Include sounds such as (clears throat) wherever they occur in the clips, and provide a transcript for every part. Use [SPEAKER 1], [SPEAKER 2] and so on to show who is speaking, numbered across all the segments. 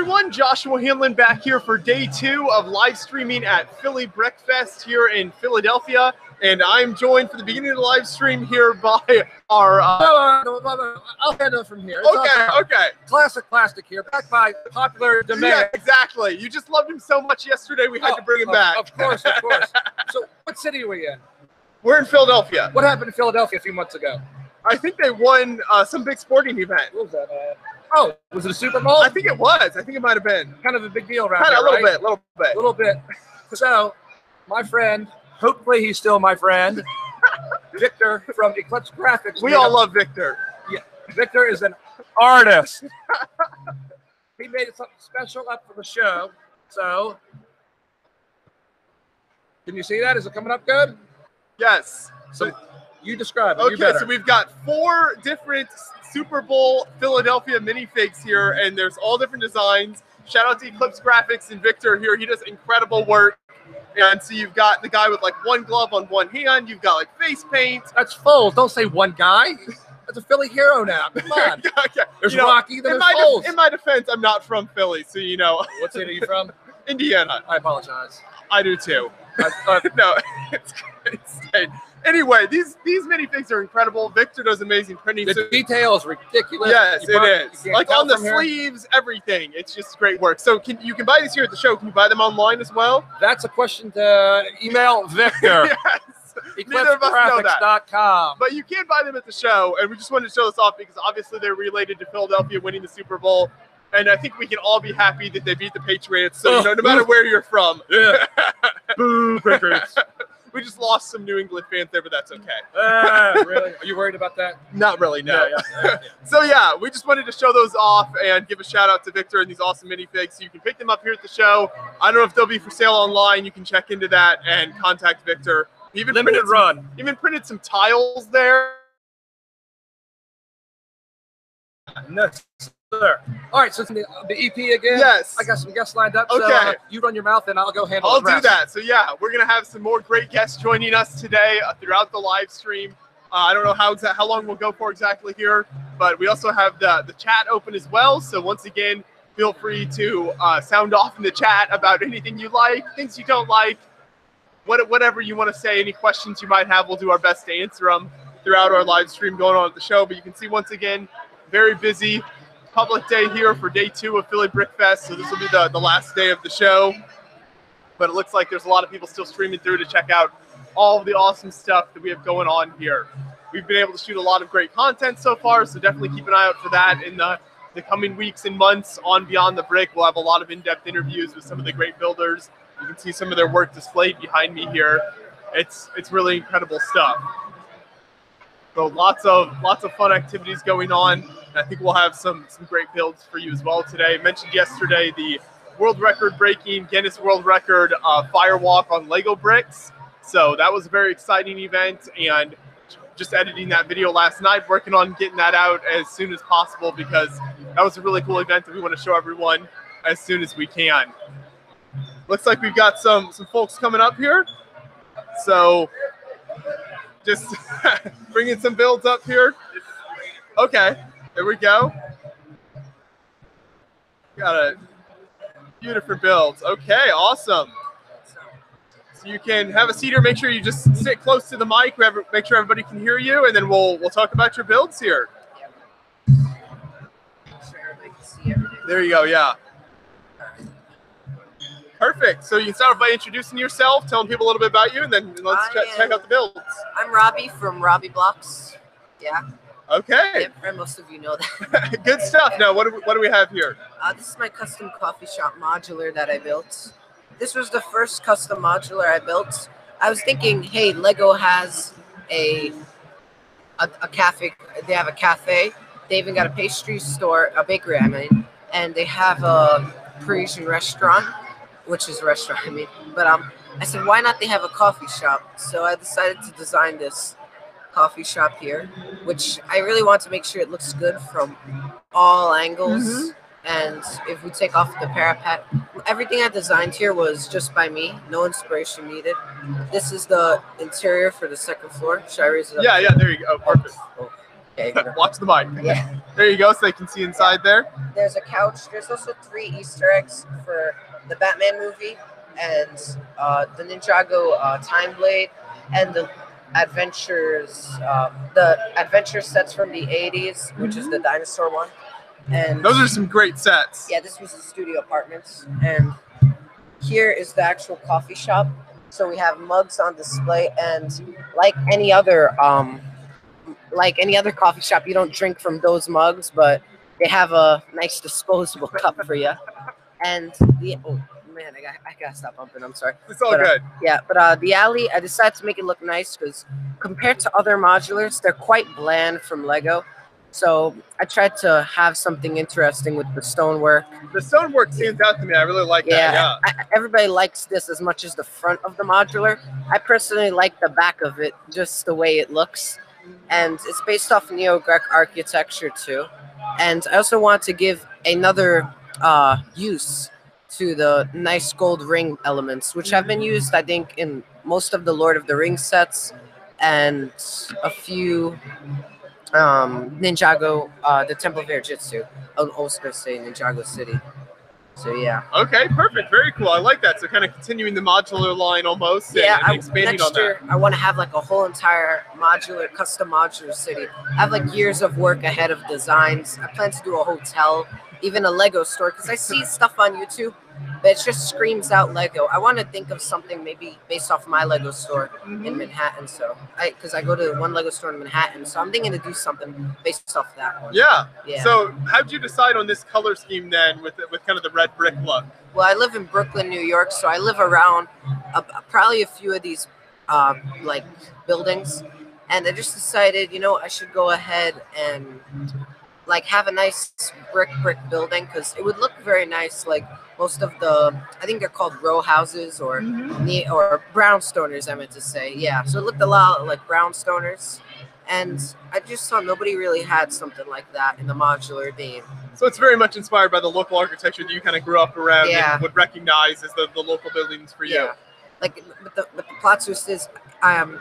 [SPEAKER 1] everyone, Joshua Hanlon back here for day two of live streaming at Philly Brick Fest here in Philadelphia. And I'm joined for the beginning of the live stream here by our. Uh,
[SPEAKER 2] No, no, no, no, I'll handle it from here. It's
[SPEAKER 1] okay, okay.
[SPEAKER 2] Classic plastic here, back by popular demand.
[SPEAKER 1] Yeah, exactly. You just loved him so much yesterday, we had
[SPEAKER 2] Oh,
[SPEAKER 1] to bring him
[SPEAKER 2] of-
[SPEAKER 1] back.
[SPEAKER 2] Of course, of course. (laughs) so, what city are we in?
[SPEAKER 1] We're in Philadelphia.
[SPEAKER 2] What happened in Philadelphia a few months ago?
[SPEAKER 1] I think they won uh, some big sporting event.
[SPEAKER 2] What was that? Uh, oh, was it a Super Bowl?
[SPEAKER 1] I think it was. I think it might have been.
[SPEAKER 2] kind of a big deal around
[SPEAKER 1] Kind of a little
[SPEAKER 2] right?
[SPEAKER 1] bit, a little bit.
[SPEAKER 2] A little bit. (laughs) So, my friend, hopefully he's still my friend, (laughs) Victor from Eclipse Graphics.
[SPEAKER 1] We all
[SPEAKER 2] a-
[SPEAKER 1] love Victor.
[SPEAKER 2] Yeah, Victor is an artist. (laughs) he made something special up for the show. So, can you see that? Is it coming up good?
[SPEAKER 1] Yes.
[SPEAKER 2] So, you describe it.
[SPEAKER 1] Okay, so we've got four different Super Bowl Philadelphia minifigs here, and there's all different designs. Shout out to Eclipse Graphics and Victor here. He does incredible work. And so you've got the guy with like one glove on one hand. You've got like face paint.
[SPEAKER 2] That's Foles. Don't say one guy. That's a Philly hero now. Come (laughs) on.
[SPEAKER 1] okay.
[SPEAKER 2] There's
[SPEAKER 1] You know,
[SPEAKER 2] Rocky, then
[SPEAKER 1] in
[SPEAKER 2] there's
[SPEAKER 1] my,
[SPEAKER 2] Foles.
[SPEAKER 1] in my defense, I'm not from Philly, so you know,
[SPEAKER 2] what city are you from? (laughs)
[SPEAKER 1] Indiana.
[SPEAKER 2] I apologize.
[SPEAKER 1] I do too.
[SPEAKER 2] I, uh, (laughs)
[SPEAKER 1] no, it's, it's anyway. These these minifigs are incredible. Victor does amazing printing.
[SPEAKER 2] the
[SPEAKER 1] So-
[SPEAKER 2] detail is ridiculous.
[SPEAKER 1] Yes,
[SPEAKER 2] You
[SPEAKER 1] it is. Like on the
[SPEAKER 2] from here.
[SPEAKER 1] sleeves, everything. It's just great work. So can you can buy these here at the show? Can you buy them online as well?
[SPEAKER 2] That's a question to email Victor. (laughs)
[SPEAKER 1] yes. Neither of us know that.
[SPEAKER 2] EclipseGraphics.com.
[SPEAKER 1] But you can buy them at the show, and we just wanted to show this off because obviously they're related to Philadelphia winning the Super Bowl. And I think we can all be happy that they beat the Patriots. So you know, no (laughs) matter where you're from,
[SPEAKER 2] Yeah. (laughs) Boo, Patriots. (laughs)
[SPEAKER 1] we just lost some New England fans there, but that's okay.
[SPEAKER 2] Ah, really? (laughs) Are you worried about that?
[SPEAKER 1] Not really, no.
[SPEAKER 2] Yeah, (laughs) yeah, yeah.
[SPEAKER 1] So yeah, we just wanted to show those off and give a shout out to Victor and these awesome minifigs. So you can pick them up here at the show. I don't know if they'll be for sale online. You can check into that and contact Victor. He even
[SPEAKER 2] Limited
[SPEAKER 1] printed some,
[SPEAKER 2] run.
[SPEAKER 1] even printed some tiles there.
[SPEAKER 2] No, sir. All right, so it's the, the EP again.
[SPEAKER 1] Yes.
[SPEAKER 2] I got some guests lined up. So
[SPEAKER 1] Okay.
[SPEAKER 2] uh, you run your mouth and I'll go handle
[SPEAKER 1] I'll do that. So yeah, we're gonna have some more great guests joining us today uh, throughout the live stream. Uh, I don't know how exa- how long we'll go for exactly here, but we also have the the chat open as well. So once again, feel free to uh, sound off in the chat about anything you like, things you don't like, what, whatever you want to say. Any questions you might have, we'll do our best to answer them throughout our live stream going on at the show. But you can see once again, very busy public day here for day two of Philly Brick Fest. So this will be the, the last day of the show but it looks like there's a lot of people still streaming through to check out all of the awesome stuff that we have going on here. We've been able to shoot a lot of great content so far, so definitely keep an eye out for that in the, the coming weeks and months on Beyond the Brick. We'll have a lot of in-depth interviews with some of the great builders. You can see some of their work displayed behind me here. It's it's really incredible stuff. So lots of lots of fun activities going on. I think we'll have some some great builds for you as well today. I mentioned yesterday the world record breaking Guinness World Record uh, firewalk on Lego bricks. So that was a very exciting event, and just editing that video last night, working on getting that out as soon as possible because that was a really cool event that we want to show everyone as soon as we can. Looks like we've got some some folks coming up here, so just (laughs) bringing some builds up here. Okay, there we go. Got a few different builds. Okay, awesome. So you can have a seat seater. Make sure you just sit close to the mic. Make sure everybody can hear you, and then we'll we'll talk about your builds here. There you go. Yeah. Perfect. So you can start by introducing yourself, telling people a little bit about you, and then let's
[SPEAKER 3] I
[SPEAKER 1] check, check out the builds.
[SPEAKER 3] I'm Robbie from Robbie Blocks. Yeah,
[SPEAKER 1] Okay.
[SPEAKER 3] yep, and most of you know that. (laughs)
[SPEAKER 1] Good stuff. Now, what do we, what do we have here?
[SPEAKER 3] Uh, this is my custom coffee shop modular that I built. This was the first custom modular I built. I was thinking, hey, Lego has a a, a cafe. They have a cafe. They even got a pastry store, a bakery. I mean, and they have a Parisian restaurant, which is a restaurant. (laughs) I mean, but um, I said, why not they have a coffee shop? So I decided to design this coffee shop here, which I really want to make sure it looks good from all angles.
[SPEAKER 1] Mhm.
[SPEAKER 3] And if we take off the parapet, everything I designed here was just by me, no inspiration needed. This is the interior for the second floor. Should I raise it up?
[SPEAKER 1] Yeah, yeah. There you go. Oh, perfect.
[SPEAKER 3] Oh, Okay. (laughs)
[SPEAKER 1] Watch the mic.
[SPEAKER 3] Yeah.
[SPEAKER 1] There you go, so they can see inside there.
[SPEAKER 3] There's a couch. There's also three Easter eggs for the Batman movie and uh, the Ninjago uh, Time Blade and the adventures, uh, the adventure sets from the 80s, which is the dinosaur one. And
[SPEAKER 1] Those are some great sets.
[SPEAKER 3] yeah, this was the studio apartments. And here is the actual coffee shop. So we have mugs on display, and like any other, um, like any other coffee shop, you don't drink from those mugs, but they have a nice disposable (laughs) cup for you. And the oh man, I got I gotta stop bumping. I'm sorry.
[SPEAKER 1] It's all
[SPEAKER 3] But, uh,
[SPEAKER 1] good.
[SPEAKER 3] Yeah, but uh, the alley, I decided to make it look nice because compared to other modulars, they're quite bland from Lego. So I tried to have something interesting with the stonework.
[SPEAKER 1] The stonework stands out to me. I really like that.
[SPEAKER 3] Yeah,
[SPEAKER 1] Yeah.
[SPEAKER 3] I, everybody likes this as much as the front of the modular. I personally like the back of it, just the way it looks, and it's based off neo-Greek architecture too. And I also want to give another uh, use to the nice gold ring elements, which have been used, I think, in most of the Lord of the Rings sets, and a few um, Ninjago, uh, the Temple of Jitsu. I was also gonna say Ninjago City. So yeah.
[SPEAKER 1] Okay, perfect. Very cool. I like that. So kind of continuing the modular line almost and,
[SPEAKER 3] Yeah,
[SPEAKER 1] and
[SPEAKER 3] I,
[SPEAKER 1] expanding
[SPEAKER 3] next
[SPEAKER 1] on that.
[SPEAKER 3] year I want to have like a whole entire modular, custom modular city. I have like years of work ahead of designs. I plan to do a hotel, even a Lego store, because I see stuff on YouTube that just screams out Lego. I want to think of something maybe based off my Lego store in Manhattan. So I, because I go to one Lego store in Manhattan, so I'm thinking to do something based off that one.
[SPEAKER 1] Yeah.
[SPEAKER 3] Yeah.
[SPEAKER 1] So how did you decide on this color scheme then with with kind of the red brick look?
[SPEAKER 3] Well, I live in Brooklyn, New York, so I live around uh, probably a few of these um, like buildings, and I just decided, you know, I should go ahead and like have a nice brick brick building because it would look very nice. Like most of the, I think they're called row houses or mm-hmm. ne- or brownstoners. I meant to say, yeah. So it looked a lot like brownstoners. And I just saw nobody really had something like that in the modular theme.
[SPEAKER 1] So it's very much inspired by the local architecture that you kind of grew up around
[SPEAKER 3] Yeah.
[SPEAKER 1] and would recognize as the, the local buildings for you.
[SPEAKER 3] Yeah. Like but the but the plot twist is um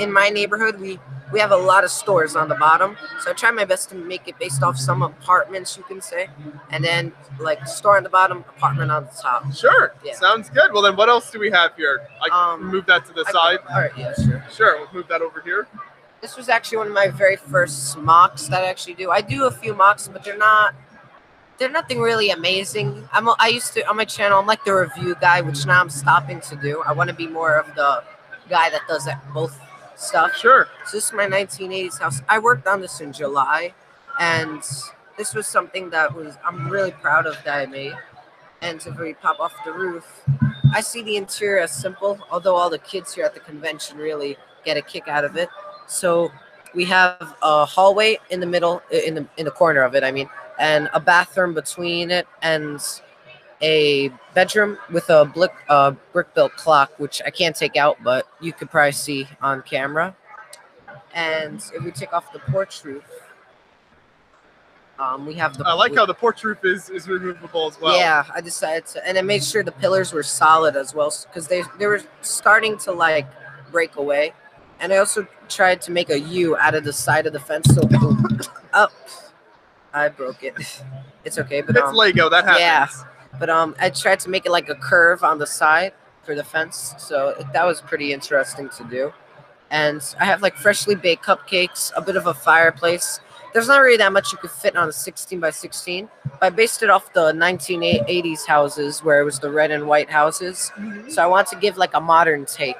[SPEAKER 3] in my neighborhood we we have a lot of stores on the bottom. So I try my best to make it based off some apartments you can say. And then like store on the bottom, apartment on the top.
[SPEAKER 1] Sure.
[SPEAKER 3] Yeah.
[SPEAKER 1] Sounds good. Well then what else do we have here? I can
[SPEAKER 3] Um,
[SPEAKER 1] move that to the
[SPEAKER 3] I-
[SPEAKER 1] side.
[SPEAKER 3] All right, yeah, sure.
[SPEAKER 1] Sure, we'll move that over here.
[SPEAKER 3] This was actually one of my very first MOCs that I actually do. I do a few MOCs, but they're not they're nothing really amazing. I'm a, I used to on my channel. I'm like the review guy, which now I'm stopping to do. I want to be more of the guy that does that both stuff.
[SPEAKER 1] Sure.
[SPEAKER 3] So this is my 1980s house. I worked on this in July, and this was something that was I'm really proud of that I made. And if we pop off the roof, I see the interior as simple, although all the kids here at the convention really get a kick out of it. So we have a hallway in the middle, in the in the corner of it. I mean, and a bathroom between it, and a bedroom with a brick uh, brick built clock, which I can't take out, but you could probably see on camera. And if we take off the porch roof, um, we have the.
[SPEAKER 1] I like how the porch roof is is removable as well.
[SPEAKER 3] Yeah, I decided to, and I made sure the pillars were solid as well, because they they were starting to like break away, and I also tried to make a U out of the side of the fence. So, (coughs) up, I broke it. (laughs) It's okay, but
[SPEAKER 1] It's
[SPEAKER 3] um,
[SPEAKER 1] Lego, that happens.
[SPEAKER 3] yeah. But um, I tried to make it like a curve on the side for the fence, so that was pretty interesting to do. And I have like freshly baked cupcakes, a bit of a fireplace. There's not really that much you could fit on a 16 by 16, but I based it off the 1980s houses where it was the red and white houses. So I want to give like a modern take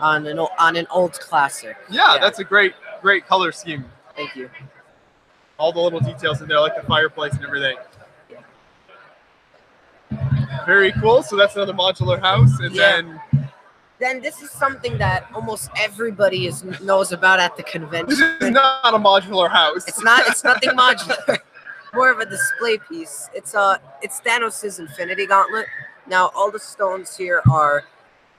[SPEAKER 3] on an o- on an old classic.
[SPEAKER 1] Yeah,
[SPEAKER 3] Yeah.
[SPEAKER 1] that's a great great color scheme.
[SPEAKER 3] Thank you.
[SPEAKER 1] All the little details in there, like the fireplace and everything. Very cool. So that's another modular house, and
[SPEAKER 3] Yeah.
[SPEAKER 1] then
[SPEAKER 3] Then this is something that almost everybody is knows about at the convention.
[SPEAKER 1] this is not a modular house.
[SPEAKER 3] It's not. It's nothing (laughs) modular. More of a display piece. It's uh It's Thanos' Infinity Gauntlet. Now all the stones here are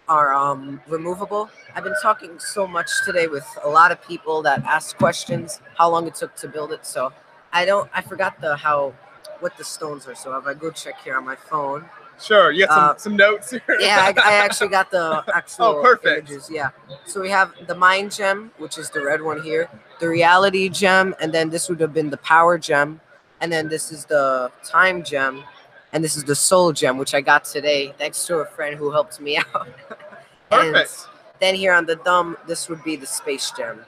[SPEAKER 3] are um removable. I've been talking so much today with a lot of people that asked questions how long it took to build it. So I don't. I forgot the how what the stones are. So if I go check here on my phone,
[SPEAKER 1] Sure. You got some,
[SPEAKER 3] Uh,
[SPEAKER 1] some notes. Here.
[SPEAKER 3] yeah, I, I (laughs) actually got the actual
[SPEAKER 1] Oh, perfect.
[SPEAKER 3] images. Yeah. So we have the mind gem, which is the red one here, the reality gem, and then this would have been the power gem, and then this is the time gem, and this is the soul gem, which I got today thanks to a friend who helped me (laughs) out. And
[SPEAKER 1] Perfect.
[SPEAKER 3] then here on the thumb, this would be the space gem.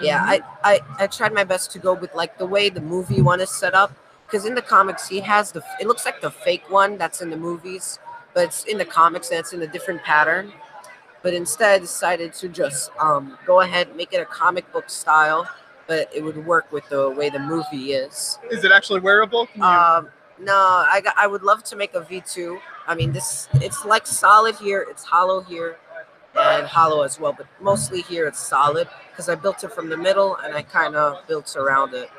[SPEAKER 3] Yeah,
[SPEAKER 1] Mm-hmm.
[SPEAKER 3] I, I I tried my best to go with like the way the movie one is set up, because in the comics he has the it looks like the fake one that's in the movies, but it's in the comics and it's in a different pattern. But instead, I decided to just um, go ahead make it a comic book style, but it would work with the way the movie is.
[SPEAKER 1] Is it actually wearable?
[SPEAKER 3] Um, no, I got, I would love to make a V2. I mean, this it's like solid here, it's hollow here, and hollow as well, but mostly here it's solid because I built it from the middle and I kind of built around it.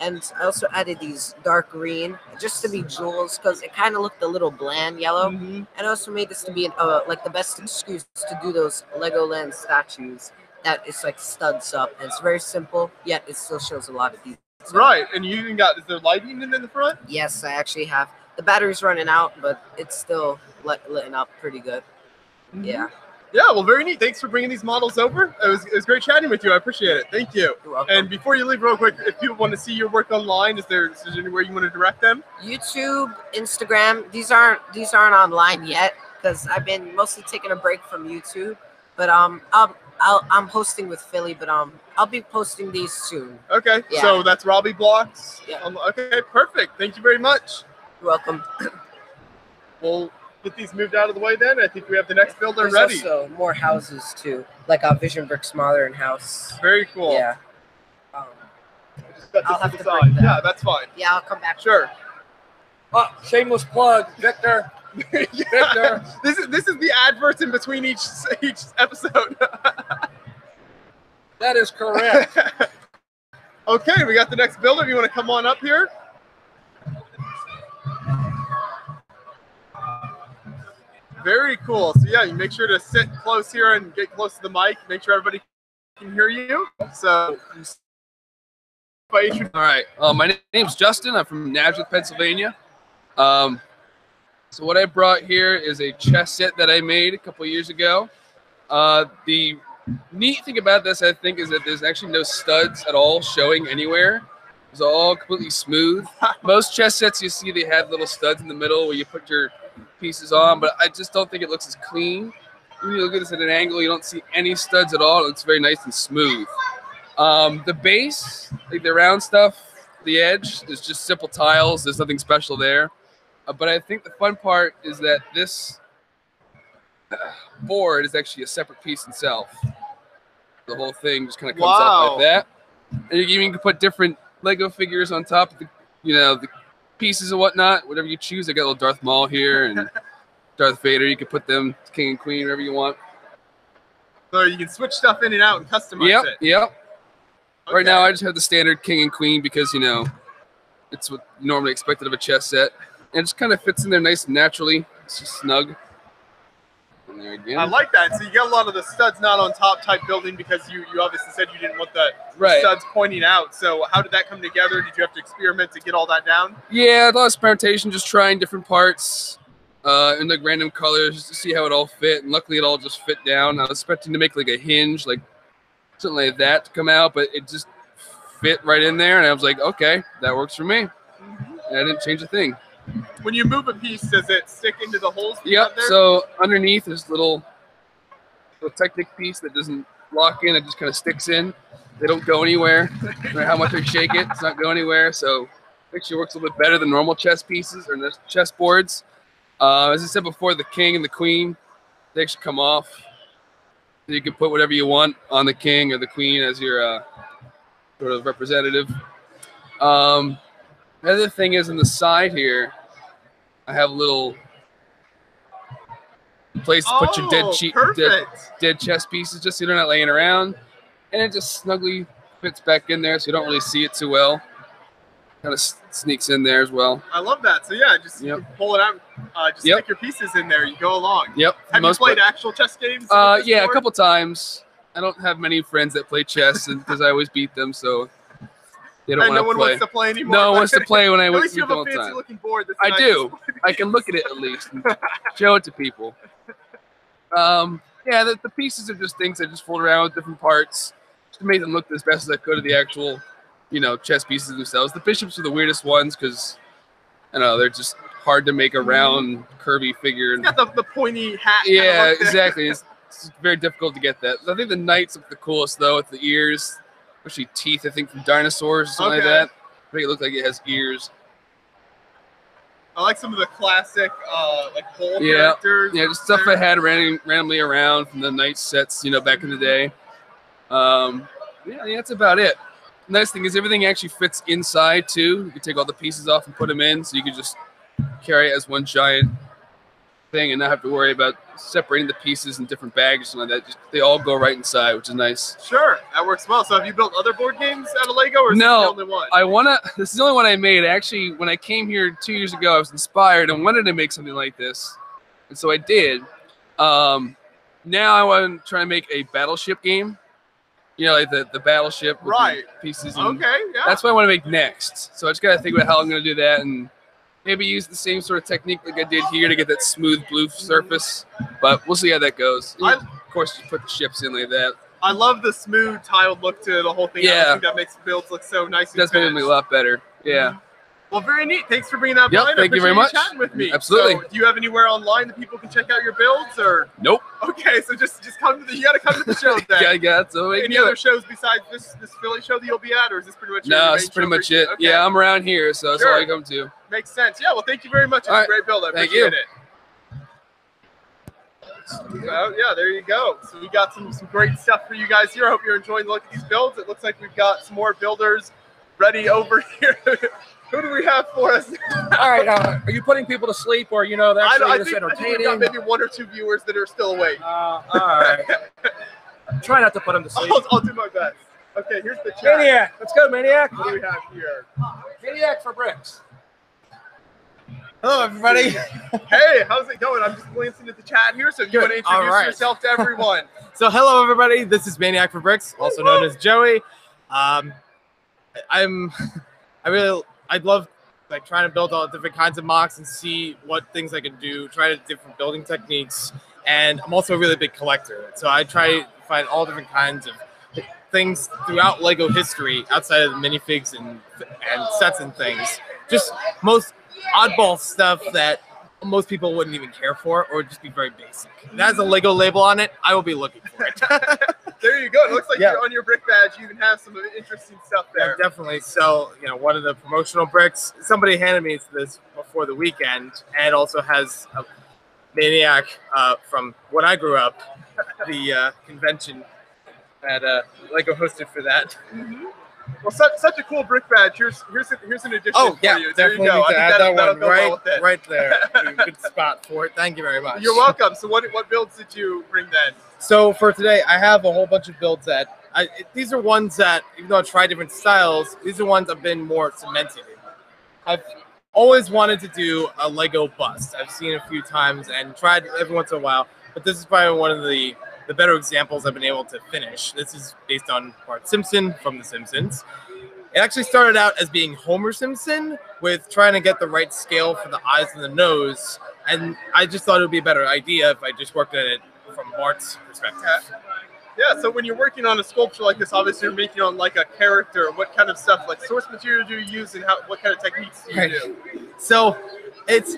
[SPEAKER 3] And I also added these dark green just to be jewels because it kind of looked a little bland yellow.
[SPEAKER 1] Mhm.
[SPEAKER 3] And I also made this to be an, uh, like the best excuse to do those Legoland statues that it's like studs up and it's very simple, yet it still shows a lot of detail.
[SPEAKER 1] Right. And you even got, is there lighting in, the front?
[SPEAKER 3] Yes, I actually have. The battery's running out, but it's still lit, lit up pretty good. Yeah,
[SPEAKER 1] Yeah, well, very neat. Thanks for bringing these models over. It was, it was great chatting with you. I appreciate it. Thank you.
[SPEAKER 3] you're welcome.
[SPEAKER 1] And before you leave, real quick, if people want to see your work online, is there, is there anywhere you want to direct them?
[SPEAKER 3] YouTube, Instagram. These aren't these aren't online yet because I've been mostly taking a break from YouTube. But um, I'll, I'll I'm hosting with Philly, but um, I'll be posting these soon.
[SPEAKER 1] Okay,
[SPEAKER 3] Yeah.
[SPEAKER 1] so that's Robbie Blocks.
[SPEAKER 3] Yeah.
[SPEAKER 1] Um, okay, perfect. Thank you very much.
[SPEAKER 3] You're welcome. (clears throat)
[SPEAKER 1] We'll get these moved out of the way then. I think we have the next builder
[SPEAKER 3] There's
[SPEAKER 1] ready.
[SPEAKER 3] also more houses too, like a Vision Bricks modern house.
[SPEAKER 1] Very cool.
[SPEAKER 3] Yeah. Um, I'll have
[SPEAKER 1] to
[SPEAKER 3] to bring that.
[SPEAKER 1] Yeah, that's fine.
[SPEAKER 3] yeah, I'll come back.
[SPEAKER 1] Sure.
[SPEAKER 2] Oh, shameless plug, Victor. (laughs) Victor.
[SPEAKER 1] This is this is the adverts in between each each episode.
[SPEAKER 2] That is correct. (laughs)
[SPEAKER 1] okay, we got the next builder. You want to come on up here? Very cool. So yeah, you make sure to sit close here and get close to the mic. Make sure everybody can hear you. So,
[SPEAKER 4] All right. Uh, my name- name's Justin. I'm from Nazareth, Pennsylvania. Um, so what I brought here is a chess set that I made a couple years ago. Uh, the neat thing about this, I think, is that there's actually no studs at all showing anywhere. It's all completely smooth. (laughs) Most chess sets you see, they have little studs in the middle where you put your pieces on, but I just don't think it looks as clean. When you look at this at an angle, you don't see any studs at all. It looks very nice and smooth. Um, the base, like the round stuff, the edge is just simple tiles. There's nothing special there. Uh, but I think the fun part is that this uh, board is actually a separate piece itself. The whole thing just kind of comes up
[SPEAKER 1] Wow.
[SPEAKER 4] like that. And you even can put different Lego figures on top of the, you know, the pieces and whatnot, whatever you choose. I got a little Darth Maul here and (laughs) Darth Vader. You can put them king and queen, wherever you want.
[SPEAKER 1] so you can switch stuff in and out and customize
[SPEAKER 4] Yep,
[SPEAKER 1] it.
[SPEAKER 4] yep. Right now, I just have the standard king and queen because you know it's what normally expected of a chess set. And it just kind of fits in there nice and naturally. It's just snug. There again.
[SPEAKER 1] I like that. So you got a lot of the studs not on top type building because you you obviously said you didn't want the
[SPEAKER 4] right.
[SPEAKER 1] studs pointing out. So how did that come together? Did you have to experiment to get all that down?
[SPEAKER 4] Yeah, a lot of experimentation, just trying different parts uh, in like random colors just to see how it all fit. And luckily, it all just fit down. I was expecting to make like a hinge, like something like that to come out, but it just fit right in there. And I was like, okay, that works for me. And I didn't change a thing.
[SPEAKER 1] When you move a piece, does it stick into the holes?
[SPEAKER 4] Yep. So underneath there's little little Technic piece that doesn't lock in. It just kind of sticks in. They don't go anywhere. No matter how much I shake it, it's not going anywhere. So it actually works a little bit better than normal chess pieces or the chess boards. Uh, as I said before, the king and the queen they actually come off. So you can put whatever you want on the king or the queen as your uh, sort of representative. Um, the other thing is on the side here, I have a little place to put your dead
[SPEAKER 1] Oh,
[SPEAKER 4] cheat, dead, dead chess pieces, just so they're not laying around, and it just snugly fits back in there, so you don't really see it too well. Kind of sneaks in there as well.
[SPEAKER 1] I love that. So yeah, just
[SPEAKER 4] Yep.
[SPEAKER 1] pull it out. Uh, just
[SPEAKER 4] Yep.
[SPEAKER 1] stick your pieces in there. You go along.
[SPEAKER 4] Yep.
[SPEAKER 1] Have you played
[SPEAKER 4] part.
[SPEAKER 1] actual chess games?
[SPEAKER 4] Uh, yeah, a couple times. I don't have many friends that play chess because I always beat them. So They don't
[SPEAKER 1] and no one
[SPEAKER 4] play.
[SPEAKER 1] wants to play anymore.
[SPEAKER 4] No one wants to (laughs) play when I
[SPEAKER 1] At
[SPEAKER 4] wait
[SPEAKER 1] least you have a
[SPEAKER 4] the
[SPEAKER 1] fancy
[SPEAKER 4] time.
[SPEAKER 1] looking board.
[SPEAKER 4] I
[SPEAKER 1] nice.
[SPEAKER 4] do. (laughs) I can look at it at least and show it to people. Um, yeah, the, the pieces are just things I just fold around with different parts just to make them look as best as I could of the actual, you know, chess pieces themselves. The bishops are the weirdest ones because I don't know they're just hard to make a round, curvy figure.
[SPEAKER 1] It's got the, the pointy hat.
[SPEAKER 4] yeah, exactly. (laughs) It's, it's very difficult to get that. I think the knights look the coolest though, with the ears, especially teeth. I think from dinosaurs or something
[SPEAKER 1] Okay.
[SPEAKER 4] like that. Make it look like it has ears.
[SPEAKER 1] I like some of the classic, uh, like pole
[SPEAKER 4] Yeah.
[SPEAKER 1] characters.
[SPEAKER 4] Yeah, just stuff I had random, randomly around from the night sets, you know, back in the day. Um, yeah, yeah, that's about it. Nice thing is everything actually fits inside too. You can take all the pieces off and put them in, so you can just carry it as one giant thing and not have to worry about separating the pieces in different bags and like that. Just, they all go right inside, which is nice.
[SPEAKER 1] Sure, that works well. So have you built other board games out of Lego, or is
[SPEAKER 4] No,
[SPEAKER 1] this the only one?
[SPEAKER 4] I wanna. This is the only one I made. Actually, when I came here two years ago, I was inspired and wanted to make something like this, and so I did. Um, now I want to try and make a battleship game. You know, like the the battleship with the
[SPEAKER 1] Right.
[SPEAKER 4] pieces.
[SPEAKER 1] Okay, yeah.
[SPEAKER 4] That's what I want to make next. So I just gotta think about how I'm gonna do that and maybe use the same sort of technique like I did here to get that smooth blue surface. But we'll see how that goes.
[SPEAKER 1] I-
[SPEAKER 4] of course, you put the ships in like that.
[SPEAKER 1] I love the smooth tiled look to the whole thing. I
[SPEAKER 4] Yeah.
[SPEAKER 1] think that makes the builds look so nice. and
[SPEAKER 4] That's making me a lot better. Yeah. Mm-hmm.
[SPEAKER 1] Well, very neat. Thanks for bringing that
[SPEAKER 4] Yep,
[SPEAKER 1] by.
[SPEAKER 4] Thank you very much.
[SPEAKER 1] Chatting with me.
[SPEAKER 4] Absolutely.
[SPEAKER 1] So, do you have anywhere online that people can check out your builds, or
[SPEAKER 4] Nope.
[SPEAKER 1] okay? So just just come to the. You got to come to the show (laughs) then.
[SPEAKER 4] Yeah, I got so
[SPEAKER 1] Any other
[SPEAKER 4] it.
[SPEAKER 1] shows besides this this Philly show that you'll be at, or is this pretty much
[SPEAKER 4] No, it's pretty much it.
[SPEAKER 1] Okay.
[SPEAKER 4] Yeah, I'm around here, so that's all. I come to.
[SPEAKER 1] Makes sense. Yeah. Well, thank you very much. It's
[SPEAKER 4] All
[SPEAKER 1] a
[SPEAKER 4] right.
[SPEAKER 1] great build. I
[SPEAKER 4] Thank
[SPEAKER 1] appreciate
[SPEAKER 4] you.
[SPEAKER 1] it. Well, yeah, there you go. So we got some some great stuff for you guys here. I hope you're enjoying the look at these builds. It looks like we've got some more builders ready over (laughs) here. Who do we have for us? (laughs)
[SPEAKER 2] All right, uh, are you putting people to sleep, or you know, that's
[SPEAKER 1] I, I,
[SPEAKER 2] just
[SPEAKER 1] think, I think
[SPEAKER 2] entertaining?
[SPEAKER 1] we've got maybe one or two viewers that are still awake.
[SPEAKER 2] Uh, all right. (laughs) Try not to put them to sleep.
[SPEAKER 1] I'll, I'll do my best. Okay, here's the chat.
[SPEAKER 2] Maniac, let's go, Maniac.
[SPEAKER 1] What do we have here?
[SPEAKER 2] Maniac for bricks.
[SPEAKER 5] Hello, everybody. (laughs)
[SPEAKER 1] Hey, how's it going? I'm just glancing at the chat here, so if you
[SPEAKER 5] Good.
[SPEAKER 1] want to introduce
[SPEAKER 5] All right.
[SPEAKER 1] yourself to everyone.
[SPEAKER 5] So, hello, everybody. This is Maniac for Bricks, also known as Joey. Um, I'm, I really, I'd love like trying to build all different kinds of MOCs and see what things I can do. Try different building techniques, and I'm also a really big collector. So I try to find all different kinds of things throughout Lego history, outside of the minifigs and and sets and things. Just most oddball stuff that most people wouldn't even care for or just be very basic. If that has a Lego label on it, I will be looking for it. (laughs)
[SPEAKER 1] there you go. It looks like
[SPEAKER 5] Yeah.
[SPEAKER 1] you're on your brick badge. You even have some interesting stuff
[SPEAKER 5] Yeah,
[SPEAKER 1] there.
[SPEAKER 5] definitely. So, you know, one of the promotional bricks, somebody handed me this before the weekend, and also has a Maniac uh, from when I grew up, (laughs) the uh, convention that uh, Lego hosted for that.
[SPEAKER 1] Well, such, such a cool brick badge. Here's here's a, here's an addition
[SPEAKER 5] Oh,
[SPEAKER 1] for
[SPEAKER 5] yeah,
[SPEAKER 1] you. There you go.
[SPEAKER 5] need
[SPEAKER 1] I think
[SPEAKER 5] add
[SPEAKER 1] that,
[SPEAKER 5] that one
[SPEAKER 1] go well
[SPEAKER 5] right, right there. (laughs) Good spot for it. Thank you very much.
[SPEAKER 1] You're welcome. So what what builds did you bring then?
[SPEAKER 5] So for today, I have a whole bunch of builds that I, these are ones that, even though I tried different styles, these are ones I've been more cemented in. I've always wanted to do a Lego bust. I've seen a few times and tried every once in a while, but this is probably one of the the better examples I've been able to finish. This is based on Bart Simpson from The Simpsons. It actually started out as being Homer Simpson with trying to get the right scale for the eyes and the nose, and I just thought it would be a better idea if I just worked at it from Bart's perspective.
[SPEAKER 1] Yeah. So when you're working on a sculpture like this, obviously you're making on like a character. What kind of stuff, like source material, do you use, and how what kind of techniques do you
[SPEAKER 5] Right.
[SPEAKER 1] do?
[SPEAKER 5] So it's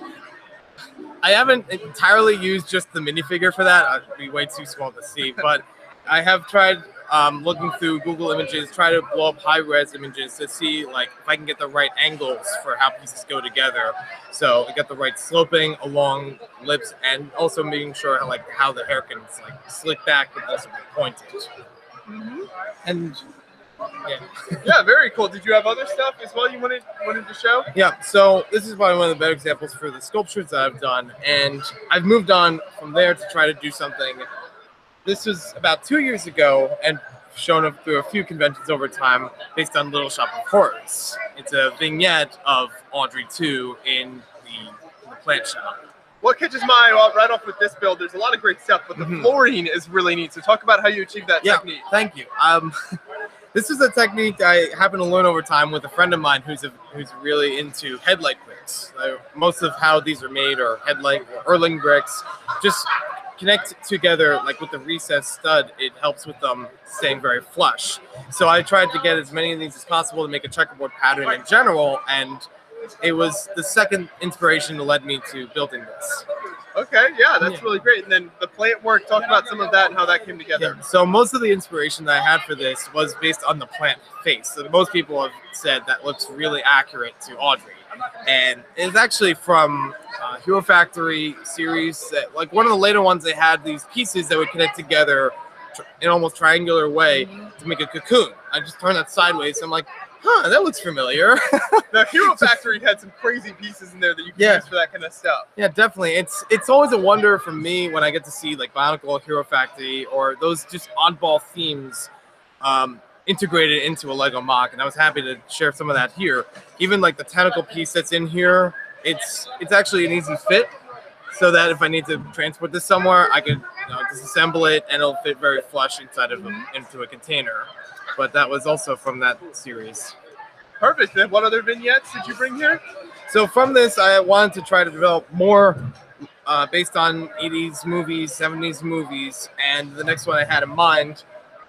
[SPEAKER 5] I haven't entirely used just the minifigure for that. I'd be way too small to see, but I have tried um, looking through Google Images, try to blow up high res images to see like if I can get the right angles for how pieces go together. So I get the right sloping along lips, and also making sure like how the hair can like slick back but also be pointed. And yeah.
[SPEAKER 1] Yeah, very cool. Did you have other stuff as well you wanted wanted to show?
[SPEAKER 5] Yeah, so this is probably one of the better examples for the sculptures that I've done, and I've moved on from there to try to do something. This was about two years ago, and shown up through a few conventions over time, based on Little Shop of Horrors. It's a vignette of Audrey 2 in the, in the plant shop.
[SPEAKER 1] What catches my eye right off with this build? There's a lot of great stuff, but the
[SPEAKER 5] Mhm.
[SPEAKER 1] flooring is really neat. So talk about how you achieve that
[SPEAKER 5] Yeah.
[SPEAKER 1] technique.
[SPEAKER 5] Thank you. Um, (laughs) This is a technique I happen to learn over time with a friend of mine who's a, who's really into headlight bricks. Uh, most of how these are made are headlight or Erling bricks. Just connect together like with the recessed stud. It helps with them staying very flush. So I tried to get as many of these as possible to make a checkerboard pattern in general, and it was the second inspiration that led me to building this.
[SPEAKER 1] Okay, yeah, that's
[SPEAKER 5] Yeah.
[SPEAKER 1] really great. And then the plant work, talk about some of that and how that came together.
[SPEAKER 5] Yeah. So most of the inspiration that I had for this was based on the plant face. So most people have said that looks really accurate to Audrey, and it's actually from uh, Hero Factory series. That, like one of the later ones, they had these pieces that would connect together tr- in almost triangular way to make a cocoon. I just turned that sideways. I'm like, huh, that looks familiar. (laughs)
[SPEAKER 1] The Hero Factory had some crazy pieces in there that you can
[SPEAKER 5] Yeah.
[SPEAKER 1] use for that kind of stuff.
[SPEAKER 5] Yeah, definitely. It's it's always a wonder for me when I get to see like Bionicle Hero Factory or those just oddball themes um, integrated into a Lego MOC, and I was happy to share some of that here. Even like the tentacle piece that's in here, it's it's actually an easy fit, so that if I need to transport this somewhere, I could you know, disassemble it and it'll fit very flush inside of a, into a container. But that was also from that series.
[SPEAKER 1] Perfect. Then what other vignettes did you bring here?
[SPEAKER 5] So from this, I wanted to try to develop more uh, based on 80s movies, 70s movies, and the next one I had in mind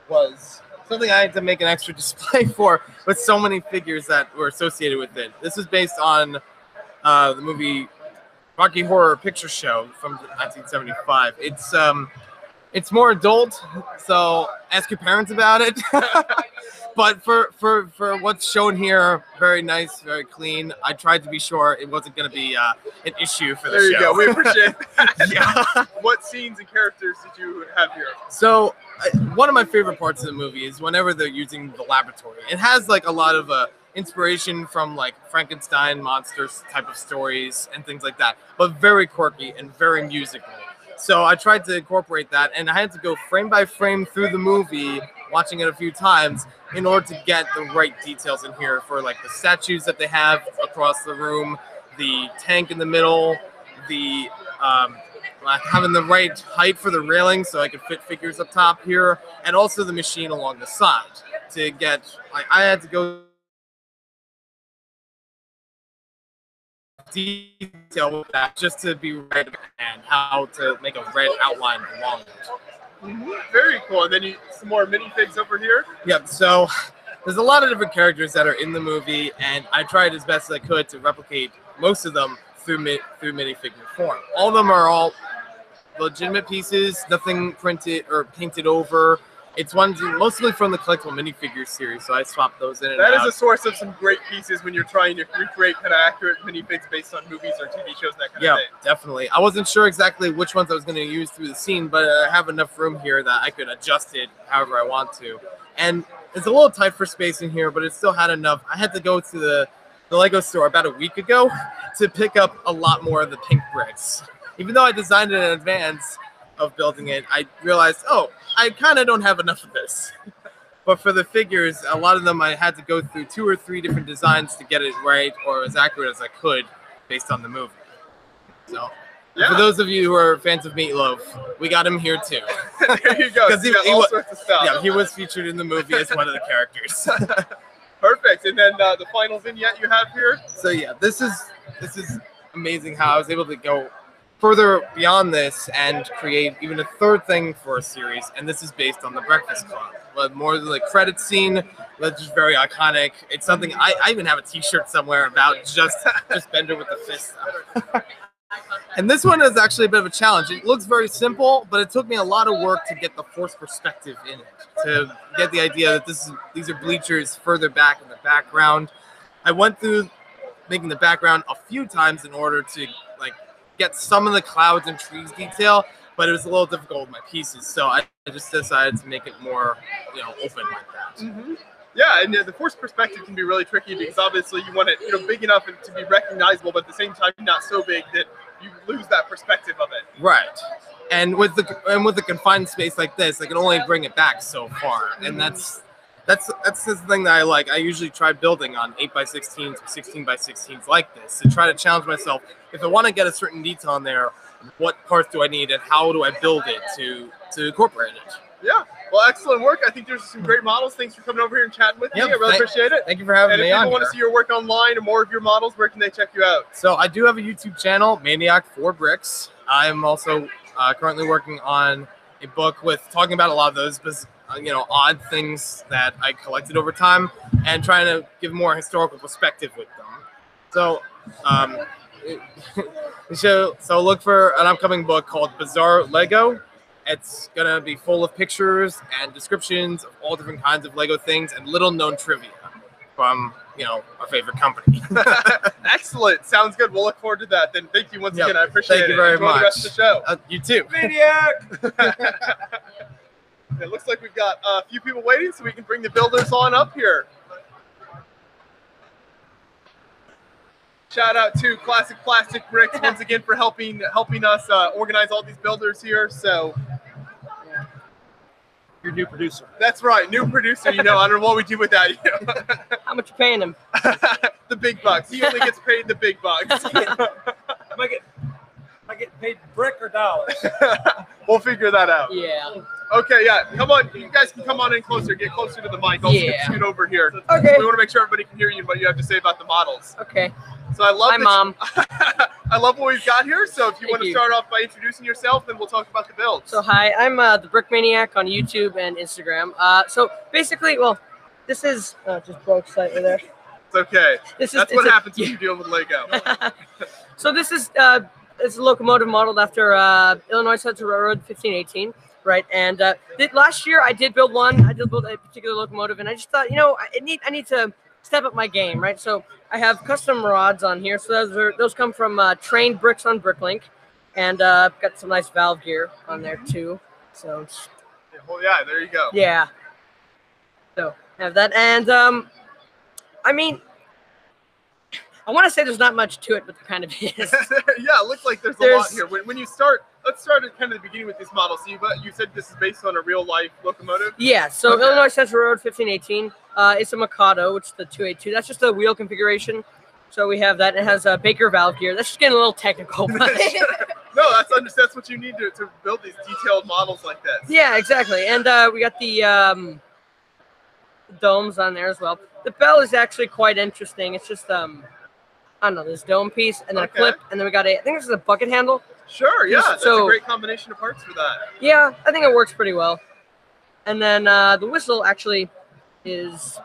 [SPEAKER 5] was something I had to make an extra (laughs) display for with so many figures that were associated with it. This is based on uh, the movie Rocky Horror Picture Show from 1975. It's um, it's more adult, so ask your parents about it. (laughs) but for for for what's shown here, very nice, very clean. I tried to be sure it wasn't going to be uh, an issue for the
[SPEAKER 1] There you
[SPEAKER 5] show.
[SPEAKER 1] go. We appreciate that. (laughs)
[SPEAKER 5] yeah.
[SPEAKER 1] What scenes and characters did you have here?
[SPEAKER 5] So one of my favorite parts of the movie is whenever they're using the laboratory. It has like a lot of uh, inspiration from like Frankenstein monsters type of stories and things like that, but very quirky and very musical. So I tried to incorporate that, and I had to go frame by frame through the movie, watching it a few times, in order to get the right details in here for like the statues that they have across the room, the tank in the middle, the um, like having the right height for the railing so I could fit figures up top here, and also the machine along the side to get. Like I had to go detail with that just to be right and how to make a red outline along it. Mm-hmm.
[SPEAKER 1] Very cool. And then you some more minifigs over here.
[SPEAKER 5] Yep. So there's a lot of different characters that are in the movie, and I tried as best as I could to replicate most of them through mi- through minifigure form. All of them are all legitimate pieces, nothing printed or painted over. It's ones mostly from the collectible minifigure series, so I swapped those in and
[SPEAKER 1] That
[SPEAKER 5] out.
[SPEAKER 1] is a source of some great pieces when you're trying to recreate kind of accurate minifigs based on movies or TV shows, that kind
[SPEAKER 5] yeah,
[SPEAKER 1] of thing.
[SPEAKER 5] definitely. I wasn't sure exactly which ones I was going to use through the scene, but I have enough room here that I could adjust it however I want to. And it's a little tight for space in here, but it still had enough. I had to go to the, the Lego store about a week ago (laughs) to pick up a lot more of the pink bricks. Even though I designed it in advance of building it, I realized, oh, I kind of don't have enough of this. (laughs) But for the figures, a lot of them I had to go through two or three different designs to get it right or as accurate as I could based on the movie. So
[SPEAKER 1] Yeah.
[SPEAKER 5] for those of you who are fans of Meatloaf, we got him here too. (laughs)
[SPEAKER 1] there you go.
[SPEAKER 5] he- he
[SPEAKER 1] all
[SPEAKER 5] wa-
[SPEAKER 1] sorts of stuff.
[SPEAKER 5] Yeah, he was featured in the movie as one of the characters.
[SPEAKER 1] Perfect. And then uh, the final vignette you have here.
[SPEAKER 5] so yeah, this is this is amazing how I was able to go further beyond this and create even a third thing for a series, and this is based on the Breakfast Club. But more the credit scene, that's just very iconic. It's something I, I even have a T-shirt somewhere about just just Bender with the fist. (laughs) And this one is actually a bit of a challenge. It looks very simple, but it took me a lot of work to get the force perspective in it, to get the idea that this is these are bleachers further back in the background. I went through making the background a few times in order to like get some of the clouds and trees detail, but it was a little difficult with my pieces, so I I just decided to make it more, you know, open like that. Mm-hmm.
[SPEAKER 1] Yeah, and uh, the force perspective can be really tricky because obviously you want it, you know, big enough to be recognizable, but at the same time not so big that you lose that perspective of it.
[SPEAKER 5] Right. And with the and with the confined space like this, I can only bring it back so far, and that's that's that's the thing that I like. I usually try building on eight by sixteens, sixteen by sixteens like this, to try to challenge myself. If I want to get a certain detail in there, what parts do I need, and how do I build it to to incorporate it?
[SPEAKER 1] Yeah, Well, excellent work. I think there's some great models. Thanks for coming over here and chatting with
[SPEAKER 5] Yep,
[SPEAKER 1] me. I really
[SPEAKER 5] thank-
[SPEAKER 1] appreciate it.
[SPEAKER 5] Thank you for having
[SPEAKER 1] And if
[SPEAKER 5] me on.
[SPEAKER 1] people want to see your work online and more of your models, where can they check you out?
[SPEAKER 5] So I do have a YouTube channel, Maniac for Bricks. I'm also uh, currently working on a book with talking about a lot of those, uh, you know, odd things that I collected over time, and trying to give more historical perspective with them. So, um, (laughs) so so look for an upcoming book called Bizarre Lego. It's gonna be full of pictures and descriptions of all different kinds of Lego things and little known trivia from you know our favorite company. (laughs) (laughs)
[SPEAKER 1] Excellent. Sounds good. We'll look forward to that. Then thank you once
[SPEAKER 5] Yep.
[SPEAKER 1] again. I appreciate
[SPEAKER 5] Thank
[SPEAKER 1] it.
[SPEAKER 5] you very
[SPEAKER 1] Enjoy the rest of the show.
[SPEAKER 5] Uh, you too.
[SPEAKER 1] Maniac. (laughs) it looks like we've got a few people waiting, so we can bring the builders on up here. Shout out to Classic Plastic Bricks once again for helping helping us uh, organize all these builders here. So
[SPEAKER 2] Your new producer.
[SPEAKER 1] that's right, new producer. You know, I don't know what we do without you. (laughs)
[SPEAKER 6] How much you paying him? (laughs)
[SPEAKER 1] the big bucks. He only gets paid the big bucks. (laughs)
[SPEAKER 2] Am I get am I getting paid brick or dollars?
[SPEAKER 1] we'll figure that out.
[SPEAKER 6] Yeah.
[SPEAKER 1] Okay, yeah. Come on, you guys can come on in closer. Get closer to the mic. I'll
[SPEAKER 6] Yeah.
[SPEAKER 1] scoot over here.
[SPEAKER 6] Okay.
[SPEAKER 1] We want to make sure everybody can hear you what you have to say about the models.
[SPEAKER 6] Okay.
[SPEAKER 1] So I love
[SPEAKER 6] Hi,
[SPEAKER 1] that-
[SPEAKER 6] mom. (laughs)
[SPEAKER 1] I love what we've got here. So if you
[SPEAKER 6] Thank
[SPEAKER 1] want to
[SPEAKER 6] you.
[SPEAKER 1] start off by introducing yourself, then we'll talk about the builds.
[SPEAKER 6] So hi, I'm uh, the Brick Maniac on YouTube and Instagram. Uh, so basically, well, this is uh, just broke slightly there.
[SPEAKER 1] it's okay.
[SPEAKER 6] This is
[SPEAKER 1] That's
[SPEAKER 6] it's
[SPEAKER 1] what
[SPEAKER 6] a-
[SPEAKER 1] happens when you deal with Lego. (laughs)
[SPEAKER 6] so this is uh, it's a locomotive modeled after uh, Illinois Central Railroad 1518, right? And uh, last year I did build one. I did build a particular locomotive, and I just thought, you know, I need I need to step up my game, right? So I have custom rods on here. So those are those come from uh, Trained Bricks on Bricklink, and uh, got some nice valve gear on there too. So
[SPEAKER 1] well, yeah, there you go.
[SPEAKER 6] yeah. So have that, and um, I mean, I want to say there's not much to it, but there kind of is. (laughs)
[SPEAKER 1] yeah, it looks like there's, a lot here. When, when you start, let's start at kind of the beginning with this model. So you, you said this is based on a real life locomotive.
[SPEAKER 6] Yeah, so
[SPEAKER 1] Okay.
[SPEAKER 6] Illinois Central Road 1518. Uh, it's a Mikado, which is the 282. That's just a wheel configuration. So we have that. It has a Baker valve gear. That's just getting a little technical. (laughs) But
[SPEAKER 1] No, that's under, that's what you need to, to build these detailed models like this.
[SPEAKER 6] yeah, exactly. And uh, we got the um, domes on there as well. The bell is actually quite interesting. It's just um, I don't know, this dome piece and then
[SPEAKER 1] Okay.
[SPEAKER 6] a clip, and then we got a. I think this is a bucket handle.
[SPEAKER 1] Sure, yeah, that's a
[SPEAKER 6] So-
[SPEAKER 1] great combination of parts for that.
[SPEAKER 6] Yeah, I think it works pretty well. And then uh, the whistle actually is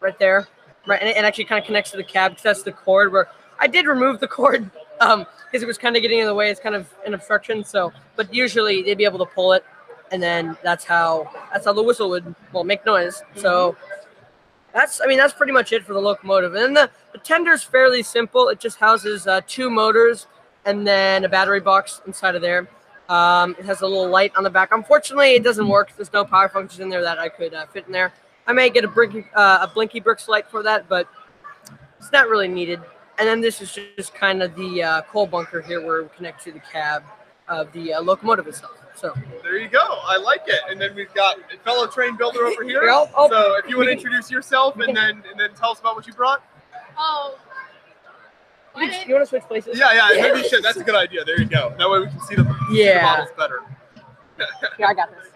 [SPEAKER 6] right there, right, and it, it actually kind of connects to the cab because that's the cord. Where I did remove the cord (laughs) um because it was kind of getting in the way. It's kind of an obstruction. So, but usually they'd be able to pull it, and then that's how that's how the whistle would well make noise. So. That's, I mean, that's pretty much it for the locomotive. And then the, the tender's fairly simple. It just houses uh, two motors and then a battery box inside of there. Um, it has a little light on the back. Unfortunately, it doesn't work. There's no power functions in there that I could uh, fit in there. I may get a blinky, uh, a blinky bricks light for that, but it's not really needed. And then this is just kind of the uh, coal bunker here where we connect to the cab of the uh, locomotive itself. So
[SPEAKER 1] There you go. I like it. And then we've got a fellow train builder over here.
[SPEAKER 6] Yeah, oh,
[SPEAKER 1] so if you want to introduce yourself and (laughs) then and then tell us about what you brought.
[SPEAKER 7] Oh. My
[SPEAKER 6] you, want to switch places?
[SPEAKER 1] Yeah, yeah, maybe you (laughs) should. That's a good idea. There you go. That way we can see the, see the models better. (laughs)
[SPEAKER 6] Yeah, I got this.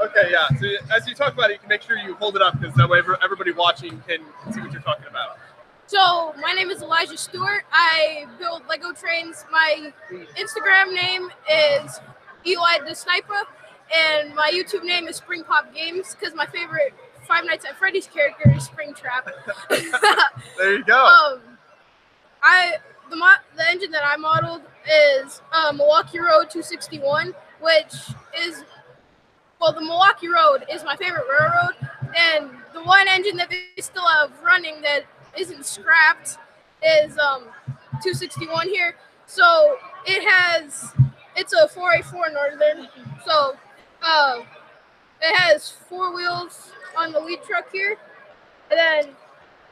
[SPEAKER 1] Okay, yeah. So as you talk about it, you can make sure you hold it up because that way everybody watching can see what you're talking about.
[SPEAKER 7] so my name is Elijah Stewart. I build Lego trains. My Instagram name is Eli the Sniper, and my YouTube name is Spring Pop Games because my favorite Five Nights at Freddy's character is Springtrap. (laughs)
[SPEAKER 1] There you go.
[SPEAKER 7] um, I the mo- the engine that I modeled is uh, Milwaukee Road 261, which is well, the Milwaukee Road is my favorite railroad, and the one engine that they still have running that isn't scrapped is um 261 here. So it has it's a 484 Northern, so uh, it has four wheels on the lead truck here, and then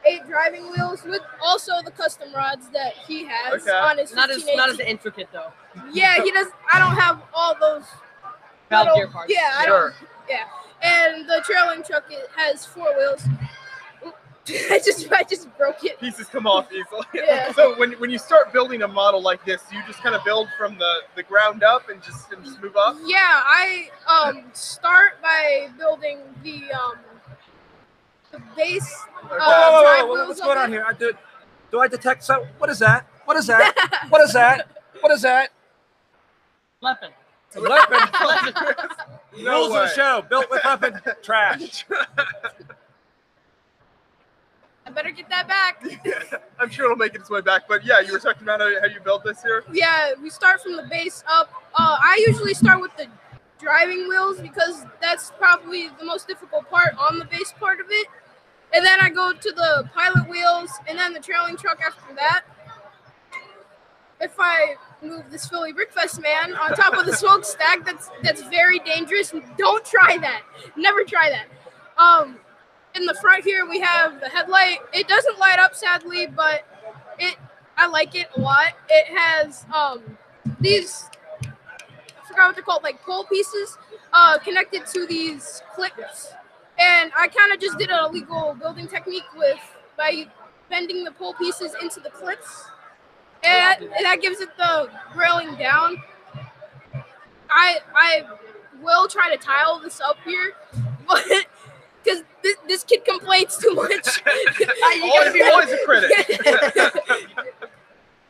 [SPEAKER 7] eight driving wheels with also the custom rods that he has
[SPEAKER 1] Okay.
[SPEAKER 7] on his
[SPEAKER 6] Not as not as intricate though.
[SPEAKER 7] Yeah, he does. I don't have all those.
[SPEAKER 6] Valve gear parts.
[SPEAKER 7] Yeah, I
[SPEAKER 1] Sure.
[SPEAKER 7] don't. Yeah, and the trailing truck it has four wheels. (laughs) I just I just broke it.
[SPEAKER 1] Pieces come off easily. (laughs)
[SPEAKER 7] Yeah.
[SPEAKER 1] so when, when you start building a model like this, you just kind of build from the, the ground up and just and just move up.
[SPEAKER 7] Yeah, I um start by building the um the base.
[SPEAKER 1] Okay.
[SPEAKER 7] Uh,
[SPEAKER 2] Oh,
[SPEAKER 7] drive
[SPEAKER 2] what-
[SPEAKER 7] wheels
[SPEAKER 2] what's going on here? I do, do I detect so? What is that? What is that? (laughs) What is that? What is that?
[SPEAKER 6] Weapon.
[SPEAKER 2] It's a weapon. (laughs)
[SPEAKER 1] No
[SPEAKER 2] Rules of the show. Built with weapon. (laughs) Trash.
[SPEAKER 7] I better get that back.
[SPEAKER 1] I'm sure it'll make its way back. But yeah, you were talking about how, how you built this here.
[SPEAKER 7] Yeah, we start from the base up. Uh, I usually start with the driving wheels because that's probably the most difficult part on the base part of it. And then I go to the pilot wheels and then the trailing truck after that. If I move this Philly Brick Fest man on top of the smokestack, that's that's very dangerous. Don't try that. Never try that. Um, in the front here we have the headlight. It doesn't light up sadly, but it I like it a lot. It has um these I forgot what they're called, like pole pieces, uh, connected to these clips. And I kind of just did an illegal building technique with by bending the pole pieces into the clips, and, and that gives it the railing down. I I will try to tile this up here, (laughs) but because this, this kid complains too much. (laughs)
[SPEAKER 1] always, always a critic. (laughs)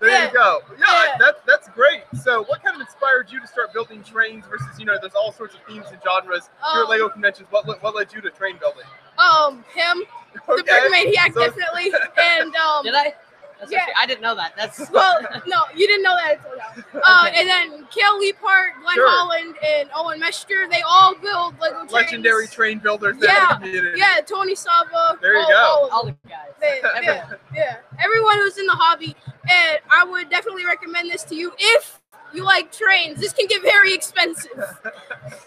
[SPEAKER 1] there
[SPEAKER 7] Yeah.
[SPEAKER 1] you go. Yeah,
[SPEAKER 7] Yeah.
[SPEAKER 1] That, that's great. So, what kind of inspired you to start building trains versus, you know, there's all sorts of themes and genres here at
[SPEAKER 7] Um,
[SPEAKER 1] Lego conventions. What, what led you to train building?
[SPEAKER 7] um, him, the
[SPEAKER 1] Okay.
[SPEAKER 7] brick maniac,
[SPEAKER 1] So-
[SPEAKER 7] definitely, (laughs) and um.
[SPEAKER 6] Did I? That's
[SPEAKER 7] Yeah.
[SPEAKER 6] I didn't know that. That's (laughs)
[SPEAKER 7] Well, no, you didn't know that until now. (laughs) Uh, and then Kelly Leapart, Glenn
[SPEAKER 1] Sure.
[SPEAKER 7] Holland, and Owen Mester, they all build Lego trains.
[SPEAKER 1] Legendary train builders
[SPEAKER 7] Yeah,
[SPEAKER 1] the.
[SPEAKER 7] Yeah, Tony Sava.
[SPEAKER 1] There you
[SPEAKER 7] all,
[SPEAKER 1] go.
[SPEAKER 7] all
[SPEAKER 6] all the guys.
[SPEAKER 7] They- yeah,
[SPEAKER 6] Everyone.
[SPEAKER 7] yeah. Everyone who's in the hobby, and I would definitely recommend this to you if you like trains. This can get very expensive. (laughs)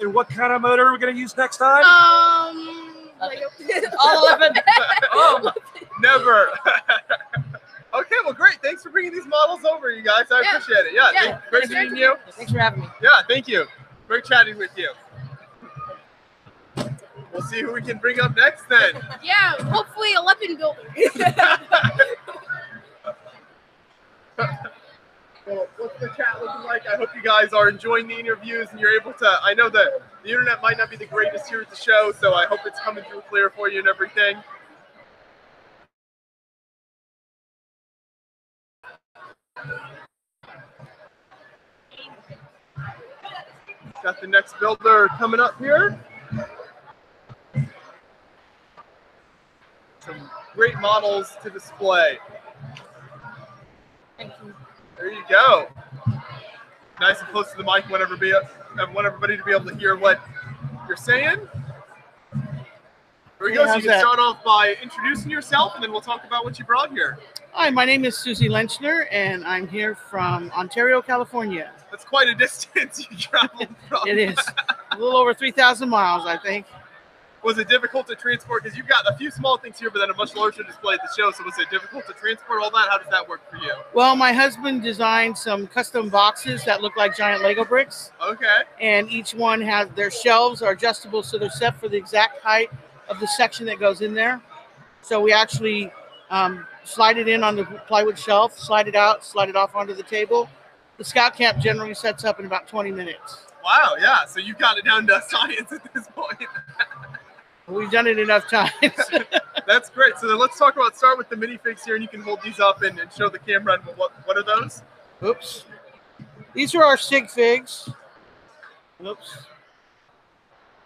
[SPEAKER 2] And what kind of motor are we going to use next time?
[SPEAKER 7] Um, Lego. (laughs)
[SPEAKER 6] All eleven. (laughs)
[SPEAKER 1] Oh, never. (laughs) okay, well, great. Thanks for bringing these models over, you guys. I
[SPEAKER 7] Yeah.
[SPEAKER 1] appreciate it. Yeah,
[SPEAKER 7] Yeah.
[SPEAKER 1] thank- great
[SPEAKER 7] Thanks for
[SPEAKER 1] meeting you.
[SPEAKER 6] Thanks for having me.
[SPEAKER 1] Yeah, thank you. Great chatting with you. We'll see who we can bring up next then.
[SPEAKER 7] yeah, hopefully a weapon builder.
[SPEAKER 1] Well, what's the chat looking like? I hope you guys are enjoying the interviews and you're able to. I know that the internet might not be the greatest here at the show, so I hope it's coming through clear for you and everything. Got the next builder coming up here. Some great models to display. There you go. Nice and close to the mic. Want everybody, I want everybody to be able to hear what you're saying. There we
[SPEAKER 8] Hey,
[SPEAKER 1] go. So you can
[SPEAKER 8] that?
[SPEAKER 1] start off by introducing yourself, and then we'll talk about what you brought here.
[SPEAKER 8] Hi, my name is Susie Lenchner, and I'm here from Ontario, California.
[SPEAKER 1] That's quite a (laughs) distance you traveled (laughs) from.
[SPEAKER 8] It is a little over 3,000 miles, I think.
[SPEAKER 1] Was it difficult to transport? Because you've got a few small things here, but then a much larger display at the show. So was it difficult to transport all that? How does that work for you?
[SPEAKER 8] Well, my husband designed some custom boxes that look like giant Lego bricks,
[SPEAKER 1] Okay.
[SPEAKER 8] and each one has their shelves are adjustable, so they're set for the exact height of the section that goes in there. So we actually um, slide it in on the plywood shelf, slide it out, slide it off onto the table. The scout camp generally sets up in about 20 minutes.
[SPEAKER 1] Wow. Yeah. So you've got it down to (laughs) science at this point. (laughs)
[SPEAKER 8] We've done it enough times. (laughs)
[SPEAKER 1] That's great. So then let's talk about start with the minifigs here, and you can hold these up and, and show the camera. And what what are those?
[SPEAKER 8] Oops. These are our sig figs. Oops.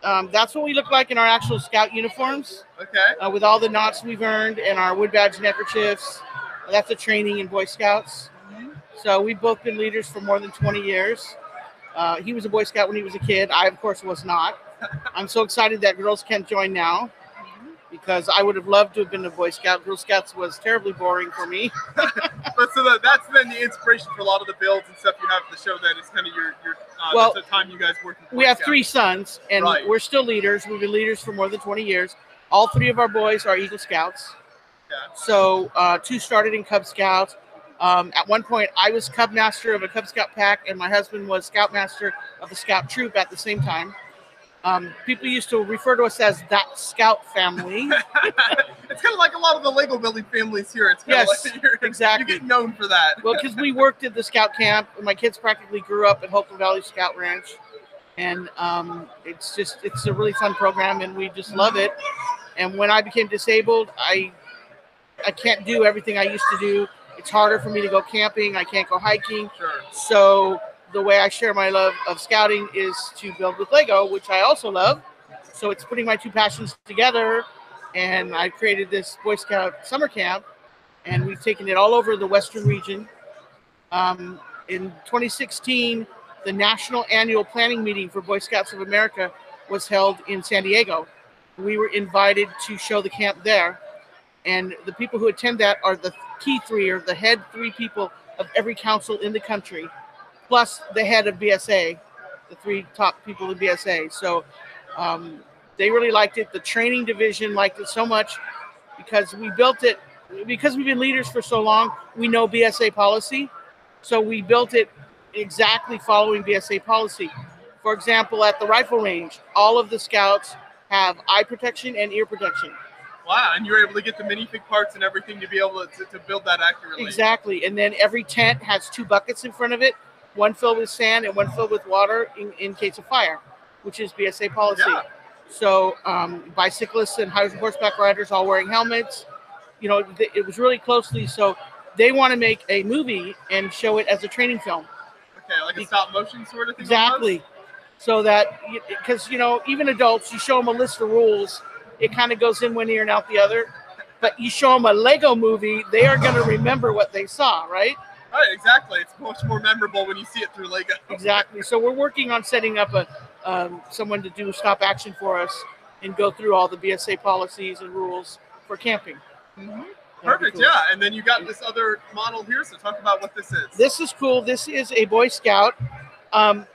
[SPEAKER 8] Um, that's what we look like in our actual scout uniforms,
[SPEAKER 1] Okay.
[SPEAKER 8] uh, with all the knots we've earned and our wood badge neckerchiefs. That's the training in Boy Scouts. So we've both been leaders for more than 20 years. Uh, he was a Boy Scout when he was a kid. I, of course, was not. I'm so excited that girls can join now because I would have loved to have been a Boy Scout. Girl Scouts was terribly boring for me. (laughs)
[SPEAKER 1] But so that, that's then the inspiration for a lot of the builds and stuff you have at the show. Then it's kind of your your uh,
[SPEAKER 8] Well,
[SPEAKER 1] the time you guys work.
[SPEAKER 8] we have
[SPEAKER 1] Scouts.
[SPEAKER 8] three sons and
[SPEAKER 1] Right.
[SPEAKER 8] we're still leaders we've been leaders for more than 20 years all three of our boys are eagle scouts
[SPEAKER 1] Yeah.
[SPEAKER 8] so uh, two started in cub scouts um, at one point i was cub master of a cub scout pack and my husband was scout master of the scout troop at the same time Um, people used to refer to us as that Scout family. (laughs)
[SPEAKER 1] it's kind of like a lot of the Lego building families here. It's kind
[SPEAKER 8] Yes,
[SPEAKER 1] of like (laughs) you're,
[SPEAKER 8] exactly.
[SPEAKER 1] you get known for that.
[SPEAKER 8] well, because we worked at the Scout camp, and my kids practically grew up at Holcomb Valley Scout Ranch, and um, it's just it's a really fun program, and we just love it. And when I became disabled, I I can't do everything I used to do. It's harder for me to go camping. I can't go hiking.
[SPEAKER 1] Sure.
[SPEAKER 8] So the way I share my love of scouting is to build with Lego, which I also love. So it's putting my two passions together, and I created this Boy Scout summer camp, and we've taken it all over the Western region. Um, in 2016, the national annual planning meeting for Boy Scouts of America was held in San Diego. We were invited to show the camp there, and the people who attend that are the key three, or the head three people of every council in the country, plus the head of BSA, the three top people in BSA. So um, they really liked it. The training division liked it so much because we built it because we've been leaders for so long. We know BSA policy, so we built it exactly following BSA policy. For example, at the rifle range, all of the scouts have eye protection and ear protection.
[SPEAKER 1] Wow, and you're able to get the minifig parts and everything to be able to, to build that accurately.
[SPEAKER 8] Exactly. And then every tent has two buckets in front of it, one filled with sand and one filled with water in, in case of fire, which is BSA policy.
[SPEAKER 1] Yeah.
[SPEAKER 8] So um, bicyclists and horseback riders all wearing helmets. You know, th- it was really closely. So they want to make a movie and show it as a training film.
[SPEAKER 1] Okay, like a stop motion sort of thing.
[SPEAKER 8] Exactly. So that, because, you know, even adults, you show them a list of rules, it kind of goes in one ear and out the other. But you show them a Lego movie, they are going to remember what they saw, right?
[SPEAKER 1] Right, exactly. It's much more memorable when you see it through Lego.
[SPEAKER 8] Exactly. So we're working on setting up a um, someone to do stop action for us and go through all the BSA policies and rules for camping. Be
[SPEAKER 1] Perfect.
[SPEAKER 8] cool.
[SPEAKER 1] Yeah, and then you got this other model here. So talk about what this is.
[SPEAKER 8] This is cool. This is a Boy Scout. Um,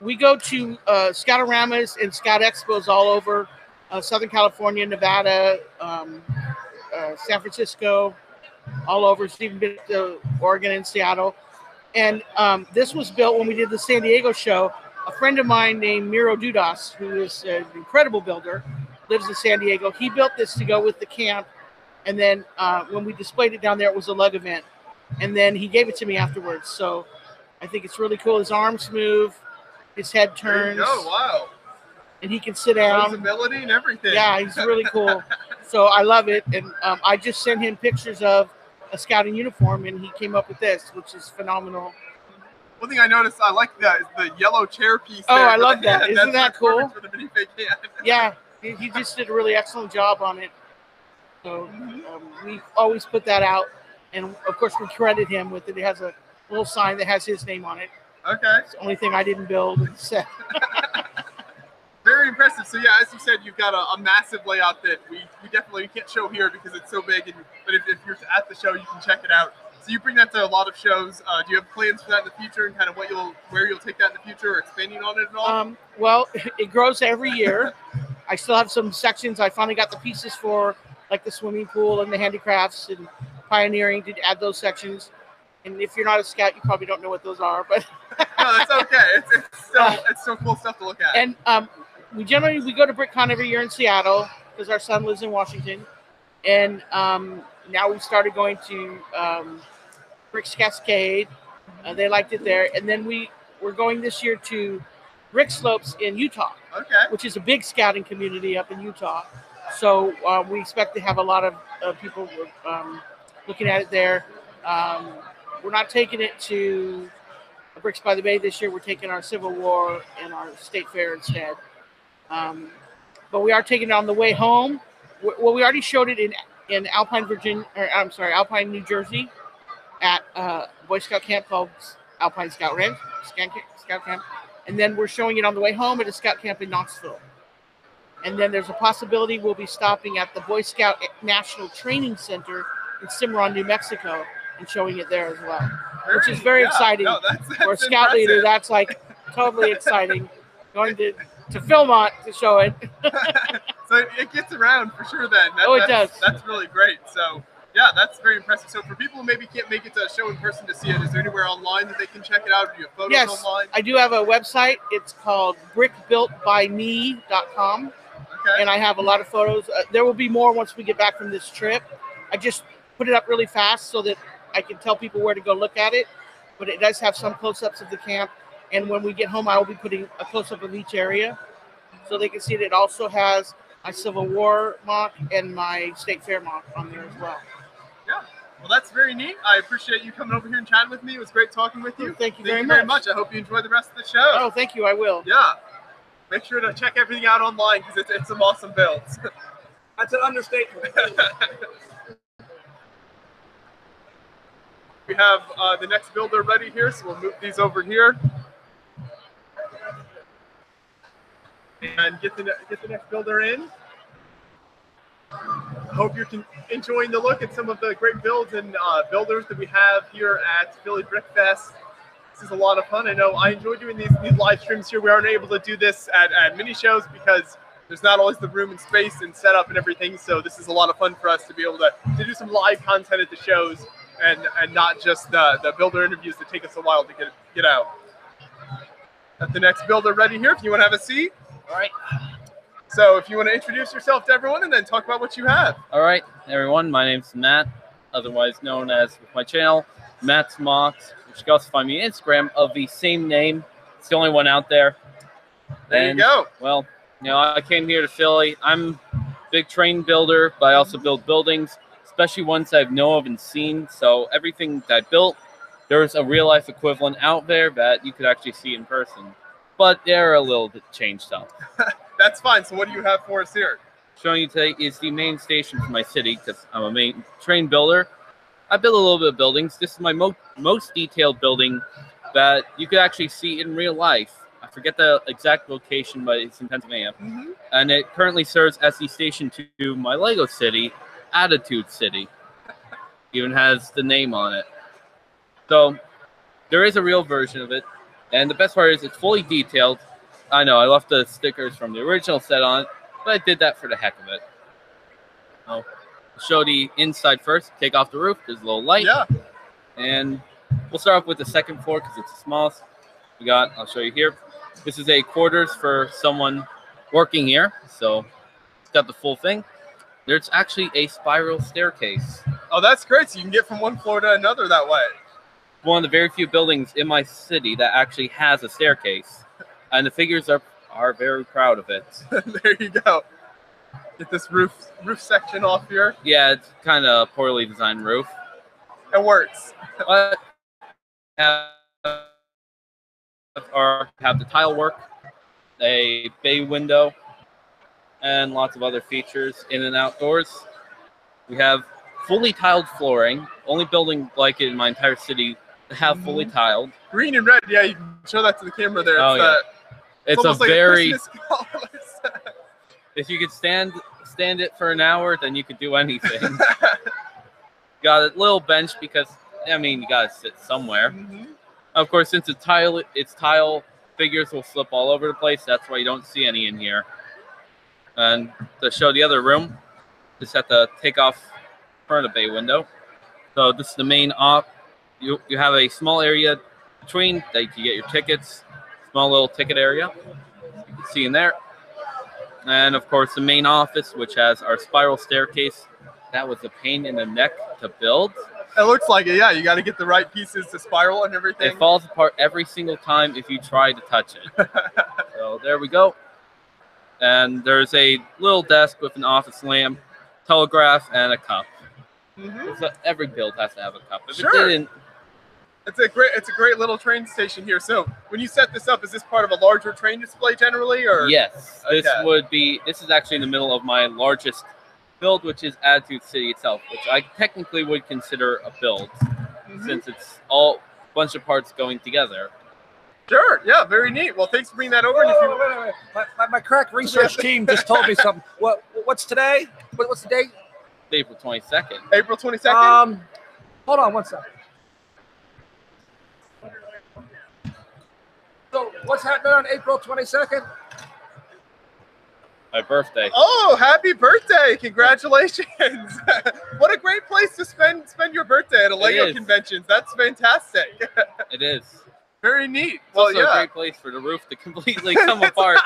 [SPEAKER 8] we go to uh, and Scout Expos all over uh, Southern California, Nevada, um, uh, San Francisco, all over. It's even been to Oregon and Seattle. And um, this was built when we did the San Diego show. A friend of mine named Miro Dudas, who is an incredible builder, lives in San Diego. He built this to go with the camp. And then uh, when we displayed it down there, it was a lug event. And then he gave it to me afterwards. So I think it's really cool. His arms move, his head turns,
[SPEAKER 1] go. Wow.
[SPEAKER 8] and he can sit down.
[SPEAKER 1] Visibility and everything.
[SPEAKER 8] Yeah, he's really cool. (laughs) So I love it, and um, I just sent him pictures of a scouting uniform, and he came up with this, which is phenomenal.
[SPEAKER 1] One thing I noticed, I like the the yellow chair piece.
[SPEAKER 8] Oh, I love that.
[SPEAKER 1] hand.
[SPEAKER 8] Isn't
[SPEAKER 1] That's
[SPEAKER 8] that cool?
[SPEAKER 1] For the hand. (laughs)
[SPEAKER 8] Yeah, he, he just did a really excellent job on it. So um, we always put that out, and of course we credit him with it. It has a little sign that has his name on it.
[SPEAKER 1] Okay.
[SPEAKER 8] It's the only thing I didn't build and (laughs) set.
[SPEAKER 1] Very impressive. So yeah, as you said, you've got a, a massive layout that we, we definitely can't show here because it's so big. And but if, if you're at the show, you can check it out. So you bring that to a lot of shows. Uh, do you have plans for that in the future, and kind of what you'll where you'll take that in the future, or expanding on it at all?
[SPEAKER 8] Um, well, (laughs) it grows every year. I still have some sections. I finally got the pieces for, like the swimming pool and the handicrafts and pioneering to add those sections. And if you're not a scout, you probably don't know what those are. But (laughs)
[SPEAKER 1] no, that's okay. It's, it's still (laughs) it's still cool stuff to look at.
[SPEAKER 8] and um, we generally we go to BrickCon every year in Seattle because our son lives in Washington, and um, now we've started going to um, Bricks Cascade. Uh, they liked it there, and then we we're going this year to BrickSlopes in Utah.
[SPEAKER 1] okay.
[SPEAKER 8] which is a big scouting community up in Utah. So uh, we expect to have a lot of uh, people um, looking at it there. Um, we're not taking it to Bricks by the Bay this year. We're taking our Civil War and our State Fair instead. Um, but we are taking it on the way home. Well, we already showed it in in Alpine, Virginia. Or, I'm sorry, Alpine, New Jersey, at uh, Boy Scout camp called Alpine Scout Ranch, Scout Camp- Scout Camp and then we're showing it on the way home at a scout camp in Knoxville. And then there's a possibility we'll be stopping at the Boy Scout National Training Center in Cimarron, New Mexico, and showing it there as well. which is very
[SPEAKER 1] yeah,
[SPEAKER 8] exciting
[SPEAKER 1] No, that's, that's
[SPEAKER 8] For a scout leader, that's like totally exciting. (laughs) Going to to Philmont to show it. (laughs)
[SPEAKER 1] so it, gets around for sure. Then That-
[SPEAKER 8] Oh, it
[SPEAKER 1] that's,
[SPEAKER 8] does.
[SPEAKER 1] That's really great. So Yeah, that's very impressive. So for people who maybe can't make it to a show in person to see it, is there anywhere online that they can check it out? Do you have photos
[SPEAKER 8] Yes.
[SPEAKER 1] online?
[SPEAKER 8] I do have a website. It's called brickbuiltbyme.com.
[SPEAKER 1] Okay.
[SPEAKER 8] and I have a lot of photos. Uh, there will be more once we get back from this trip. I just put it up really fast so that I can tell people where to go look at it. But it does have some close-ups of the camp, and when we get home, I will be putting a close-up of each area so they can see that it also has my Civil War MOC and my State Fair MOC on there as well. Yeah.
[SPEAKER 1] Well, that's very neat. I appreciate you coming over here and chatting with me. It was great talking with you.
[SPEAKER 8] Thank you
[SPEAKER 1] Thank
[SPEAKER 8] very
[SPEAKER 1] you very
[SPEAKER 8] much.
[SPEAKER 1] much. I hope you enjoy the rest of the show.
[SPEAKER 8] Oh, thank you. I will.
[SPEAKER 1] Yeah. Make sure to check everything out online because it's, it's some awesome builds. (laughs)
[SPEAKER 2] That's an understatement. (laughs)
[SPEAKER 1] we have uh, the next builder ready here, so we'll move these over here. And get the, get the next builder in. Hope you're enjoying the look at some of the great builds and uh, builders that we have here at Philly Brick Fest. This is a lot of fun. I know I enjoy doing these, these live streams here. We aren't able to do this at, at mini shows because there's not always the room and space and setup and everything. So this is a lot of fun for us to be able to, to do some live content at the shows and and not just the, the builder interviews that take us a while to get get out. Got the next builder ready here if you want to have a seat.
[SPEAKER 9] All right.
[SPEAKER 1] So if you want to introduce yourself to everyone and then talk about what you have.
[SPEAKER 9] All right, everyone. My name's Matt, otherwise known as with my channel, Matt's Mocks, which you can also find me on Instagram of the same name. It's the only one out there.
[SPEAKER 1] There
[SPEAKER 9] And,
[SPEAKER 1] you go.
[SPEAKER 9] Well, you know, I came here to Philly. I'm a big train builder, but I also build buildings, especially ones I've know of and seen. So everything that I built, there's a real life equivalent out there that you could actually see in person. But they're a little bit changed up. (laughs)
[SPEAKER 1] That's fine. So what do you have for us here?
[SPEAKER 9] showing you today is the main station for my city because I'm a main train builder. I build a little bit of buildings. This is my mo- most detailed building that you could actually see in real life. I forget the exact location, but it's in Pennsylvania.
[SPEAKER 1] Mhm.
[SPEAKER 9] And it currently serves as the station to my Lego city, Attitude City. (laughs) Even has the name on it. So there is a real version of it. And the best part is it's fully detailed. I know I left the stickers from the original set on it, but I did that for the heck of it. I'll show the inside first. Take off the roof. There's a little light.
[SPEAKER 1] Yeah.
[SPEAKER 9] And we'll start off with the second floor because it's the smallest. We got, I'll show you here. This is a quarters for someone working here. So it's got the full thing. There's actually a spiral staircase.
[SPEAKER 1] Oh, that's great. So you can get from one floor to another that way.
[SPEAKER 9] One of the very few buildings in my city that actually has a staircase. And the figures are, are very proud of it. (laughs)
[SPEAKER 1] there you go. Get this roof roof section off here.
[SPEAKER 9] Yeah, it's kind of a poorly designed roof.
[SPEAKER 1] It works. (laughs)
[SPEAKER 9] but have or have the tile work, a bay window, and lots of other features in and outdoors. We have fully tiled flooring. Only building like it in my entire city have fully tiled.
[SPEAKER 1] Green and red. Yeah, you can show that to the camera there.
[SPEAKER 9] Oh,
[SPEAKER 1] it's,
[SPEAKER 9] yeah.
[SPEAKER 1] uh,
[SPEAKER 9] It's, a
[SPEAKER 1] like
[SPEAKER 9] very
[SPEAKER 1] colors.
[SPEAKER 9] if you could stand stand it for an hour, then you could do anything. (laughs) got a little bench because I mean you gotta sit somewhere.
[SPEAKER 1] Mhm.
[SPEAKER 9] Of course, since it's tile, it's tile figures will slip all over the place. That's why you don't see any in here. And to show the other room, just have to take off front of bay window. So this is the main op. You you have a small area between that you can get your tickets. Small little ticket area. You can see in there. And of course, the main office, which has our spiral staircase. That was a pain in the neck to build.
[SPEAKER 1] It looks like it. Yeah, you got to get the right pieces to spiral and everything.
[SPEAKER 9] It falls apart every single time if you try to touch it. (laughs) so there we go. And there's a little desk with an office lamp, telegraph, and a cup.
[SPEAKER 1] Mhm.
[SPEAKER 9] So every build has to have a cup. If
[SPEAKER 1] Sure.
[SPEAKER 9] it didn't,
[SPEAKER 1] It's a great. It's a great little train station here. So when you set this up, is this part of a larger train display generally, or
[SPEAKER 9] yes, this would be. This is actually in the middle of my largest build, which is Attitude City itself, which I technically would consider a build,
[SPEAKER 1] Mhm.
[SPEAKER 9] since it's all bunch of parts going together.
[SPEAKER 1] Sure. Yeah. Very neat. Well, thanks for bringing that over. And if you,
[SPEAKER 2] wait, wait, wait. My, my, my crack research (laughs) team just told me something. What what's today? What, what's the date?
[SPEAKER 9] April twenty second.
[SPEAKER 1] April twenty second.
[SPEAKER 2] Um, hold on one second. What's happening on April twenty second?
[SPEAKER 9] my birthday.
[SPEAKER 1] Oh, happy birthday! Congratulations! (laughs) what a great place to spend spend your birthday at a Lego convention. That's fantastic. (laughs)
[SPEAKER 9] It is.
[SPEAKER 1] Very neat.
[SPEAKER 9] It's
[SPEAKER 1] Well,
[SPEAKER 9] also
[SPEAKER 1] yeah,
[SPEAKER 9] a great place for the roof to (laughs) completely come apart.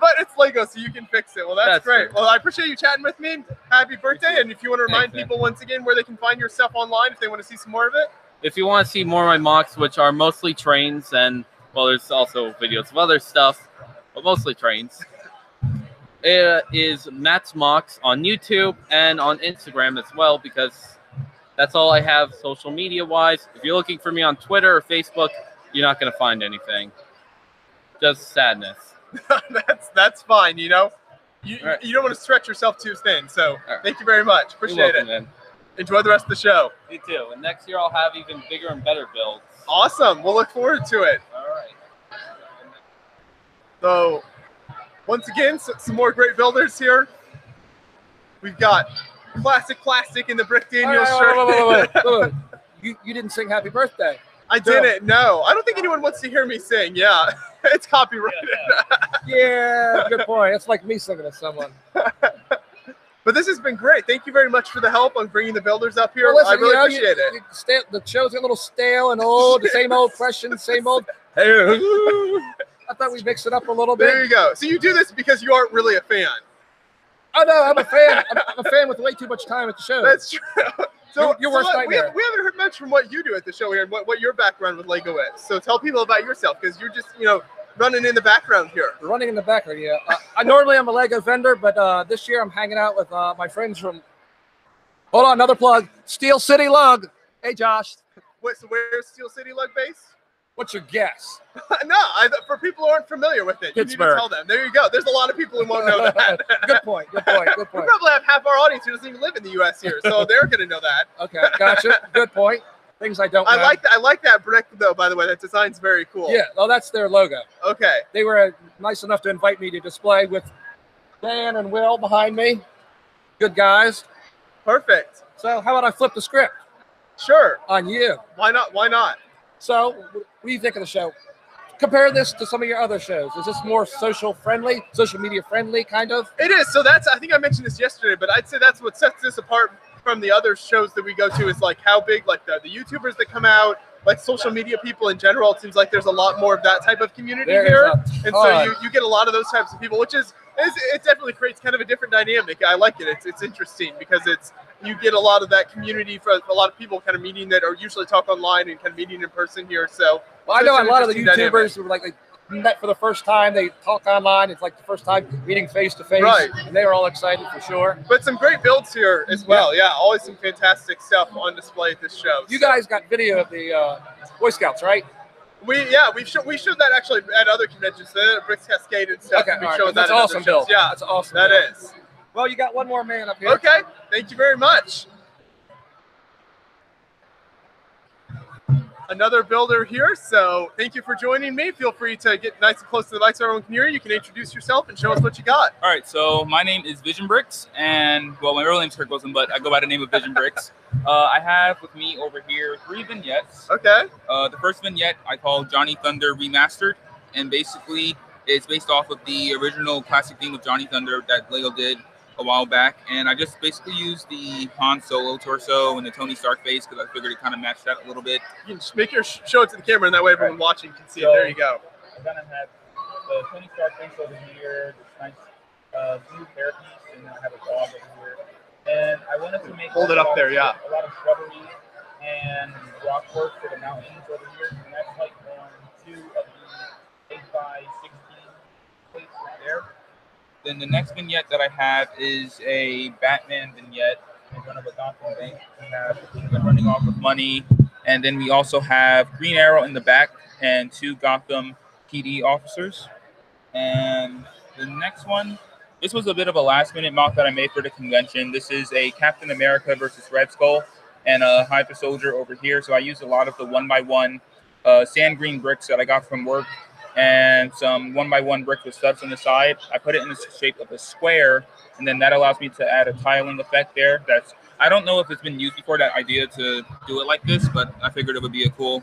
[SPEAKER 1] but it's Lego, so you can fix it. Well, that's,
[SPEAKER 9] That's
[SPEAKER 1] great.
[SPEAKER 9] true.
[SPEAKER 1] Well, I appreciate you chatting with me. Happy birthday! And if you want to remind
[SPEAKER 9] Thanks, man.
[SPEAKER 1] people once again where they can find your stuff online, if they want to see some more of it.
[SPEAKER 9] If you want to see more of my MOCs, which are mostly trains, and well, there's also videos of other stuff, but mostly trains. It is Matt's Mocks on YouTube and on Instagram as well, because that's all I have social media wise. If you're looking for me on Twitter or Facebook, you're not going to find anything. Just sadness. (laughs)
[SPEAKER 1] that's that's fine. You know, you
[SPEAKER 9] right.
[SPEAKER 1] you don't want to stretch yourself too thin. So
[SPEAKER 9] right.
[SPEAKER 1] thank you very much. Appreciate
[SPEAKER 9] welcome,
[SPEAKER 1] it.
[SPEAKER 9] man.
[SPEAKER 1] Enjoy the rest of the show.
[SPEAKER 9] You too. And next year I'll have even bigger and better builds.
[SPEAKER 1] Awesome. We'll look forward to it.
[SPEAKER 9] All right.
[SPEAKER 1] So, once again, so, some more great builders here. We've got classic plastic in the Brick Daniels
[SPEAKER 2] Wait,
[SPEAKER 1] shirt.
[SPEAKER 2] wait, wait, wait. You, you didn't sing happy birthday.
[SPEAKER 1] I didn't. No, I don't think anyone wants to hear me sing. Yeah, (laughs) it's copyrighted.
[SPEAKER 2] Yeah, good point. It's like me singing to someone. (laughs)
[SPEAKER 1] But this has been great. Thank you very much for the help on bringing the builders up here.
[SPEAKER 2] Well, listen,
[SPEAKER 1] I really
[SPEAKER 2] you know, you-
[SPEAKER 1] appreciate it.
[SPEAKER 2] you stale- the show's a little stale and old. The same old questions, (laughs) same old. Hey, (laughs) I thought we'd mix it up a little bit.
[SPEAKER 1] There you go. So you do this because you aren't really a fan.
[SPEAKER 2] Oh no, I'm a fan. I'm, I'm a fan with way too much time at the show.
[SPEAKER 1] That's true. (laughs) So,
[SPEAKER 2] Your- your worst
[SPEAKER 1] so, we,
[SPEAKER 2] nightmare.
[SPEAKER 1] we haven't heard much from what you do at the show here and what, what your background with Lego is. So tell people about yourself because you're just, you know, running in the background here.
[SPEAKER 2] running in the background. Yeah, uh, I normally I'm a Lego vendor, but uh, this year I'm hanging out with uh, my friends from. Hold on, another plug. Steel City Lug. Hey, Josh,
[SPEAKER 1] Wait, so where's Steel City Lug Base?
[SPEAKER 2] what's your guess? (laughs)
[SPEAKER 1] no, I, for people who aren't familiar with it, you need to tell them. There you go. There's a lot of people who won't know that. (laughs)
[SPEAKER 2] good point. Good point. Good point.
[SPEAKER 1] we probably have half our audience who doesn't even live in the U.S. here, so they're going to know that.
[SPEAKER 2] Okay, gotcha. Good point. Things I don't.
[SPEAKER 1] I
[SPEAKER 2] know.
[SPEAKER 1] like that. I like that brick though. By the way, that design's very cool.
[SPEAKER 2] Yeah, well, that's their logo.
[SPEAKER 1] Okay.
[SPEAKER 2] They were uh, nice enough to invite me to display with Dan and Will behind me. Good guys.
[SPEAKER 1] Perfect.
[SPEAKER 2] So, how about I flip the script
[SPEAKER 1] Sure.
[SPEAKER 2] on you?
[SPEAKER 1] Why not? Why not?
[SPEAKER 2] So, what do you think of the show? Compare this to some of your other shows. Is this more social friendly, social media friendly, kind of?
[SPEAKER 1] It is. So that's. I think I mentioned this yesterday, but I'd say that's what sets this apart from the other shows that we go to. Is like how big, like the, the YouTubers that come out, like social media people in general. It seems like there's a lot more of that type of community
[SPEAKER 2] There
[SPEAKER 1] here, and so you, you get a lot of those types of people, which is, is it definitely creates kind of a different dynamic. I like it. It's it's interesting because it's you get a lot of that community for a lot of people kind of meeting that are usually talk online and kind of meeting in person here. So
[SPEAKER 2] Well, I know a lot of the
[SPEAKER 1] interesting dynamic.
[SPEAKER 2] YouTubers who were like they met for the first time. They talk online. It's like the first time meeting face to face.
[SPEAKER 1] Right.
[SPEAKER 2] And they were all excited for sure.
[SPEAKER 1] But some great builds here as well. Yeah, always some fantastic stuff on display at this show.
[SPEAKER 2] You
[SPEAKER 1] So-
[SPEAKER 2] guys got video of the uh, Boy Scouts, right?
[SPEAKER 1] We yeah we showed we showed that actually at other conventions, at Bricks Cascade and stuff.
[SPEAKER 2] Okay,
[SPEAKER 1] we
[SPEAKER 2] right.
[SPEAKER 1] showed
[SPEAKER 2] That's
[SPEAKER 1] that at
[SPEAKER 2] awesome. Bill.
[SPEAKER 1] Yeah,
[SPEAKER 2] That's awesome.
[SPEAKER 1] that
[SPEAKER 2] Bill.
[SPEAKER 1] is.
[SPEAKER 2] Well, you got one more man up here.
[SPEAKER 1] Okay, thank you very much. Another builder here, so thank you for joining me. Feel free to get nice and close to the mic so everyone can hear you. You can introduce yourself and show us what you got.
[SPEAKER 10] All right, so my name is Vision Bricks, and well, my real name's Kirk Wilson, but I go by the name of Vision Bricks. (laughs) Uh, I have with me over here three vignettes.
[SPEAKER 1] Okay.
[SPEAKER 10] Uh, the first vignette I call Johnny Thunder Remastered, and basically it's based off of the original classic theme of Johnny Thunder that Lego did a while back, and I just basically used the Han Solo torso and the Tony Stark face because I figured it kind of matched that a little bit.
[SPEAKER 1] You can make your show it to the camera, and that way everyone watching can see it. There you go.
[SPEAKER 10] I kind of have the Tony Stark face over here, this nice uh, blue hairpiece, and then I have a dog over here. And I wanted to make
[SPEAKER 1] Hold it up there, yeah.
[SPEAKER 10] a lot of shrubbery and rock work for the mountains over here, and that's like on two of the eight by right there. Then the next vignette that I have is a Batman vignette in front of a Gotham bank. We have Penguin running off with money, and then we also have Green Arrow in the back and two Gotham PD officers. And the next one, this was a bit of a last minute MOC that I made for the convention. This is a Captain America versus Red Skull and a Hydra Soldier over here. So I used a lot of the one by one uh, sand green bricks that I got from work and some one by one brick with studs on the side. I put it in the shape of a square, and then that allows me to add a tiling effect there. That's I don't know if it's been used before that idea to do it like this, but I figured it would be a cool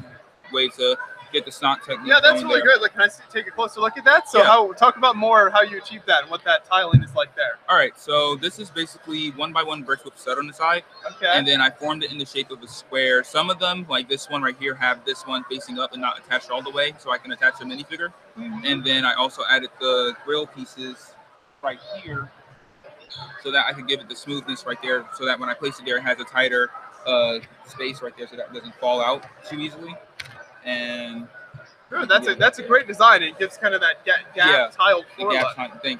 [SPEAKER 10] way to get the snot technique.
[SPEAKER 1] Yeah, that's really
[SPEAKER 10] there.
[SPEAKER 1] great. Like, can I take a closer look at that? So,
[SPEAKER 10] Yeah.
[SPEAKER 1] how talk about more how you achieve that and what that tiling is like there.
[SPEAKER 10] All right, so this is basically one by one bricks with set on the side,
[SPEAKER 1] Okay.
[SPEAKER 10] and then I formed it in the shape of a square. Some of them, like this one right here, have this one facing up and not attached all the way, so I can attach a minifigure.
[SPEAKER 1] Mhm.
[SPEAKER 10] And then I also added the grill pieces right here, so that I could give it the smoothness right there, so that when I place it there, it has a tighter uh, space right there, so that doesn't fall out too easily. And
[SPEAKER 1] Good. That's a that's a great design. It gives kind of that gap, gap
[SPEAKER 10] Yeah.
[SPEAKER 1] tiled
[SPEAKER 10] the
[SPEAKER 1] floor
[SPEAKER 10] gas
[SPEAKER 1] look.
[SPEAKER 10] hunt thing.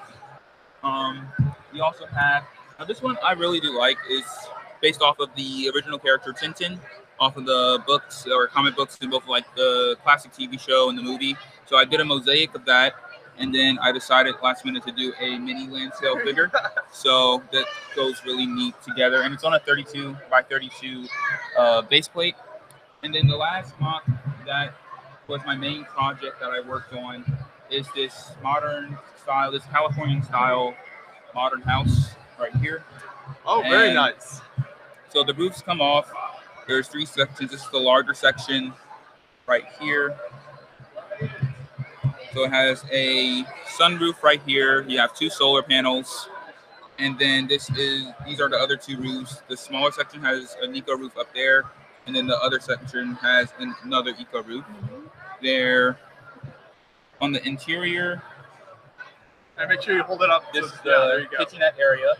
[SPEAKER 10] Um, we also have now this one I really do like is based off of the original character Tintin, off of the books or comic books in both like the classic TV show and the movie. So I did a mosaic of that, and then I decided last minute to do a mini Lancel figure. (laughs) so that goes really neat together, and it's on a 32 by 32 uh, base plate. And then the last MOC that was my main project that I worked on is this modern style, this Californian style modern house right here.
[SPEAKER 1] Oh, very
[SPEAKER 10] And
[SPEAKER 1] nice.
[SPEAKER 10] So the roofs come off. There's three sections. This is the larger section right here. So it has a sunroof right here. You have two solar panels. And then this is these are the other two roofs. The smaller section has a Nico roof up there, and then the other section has an- another eco roof. There on the interior,
[SPEAKER 1] And make sure you hold it up.
[SPEAKER 10] this
[SPEAKER 1] so-
[SPEAKER 10] is the
[SPEAKER 1] go.
[SPEAKER 10] kitchenette area.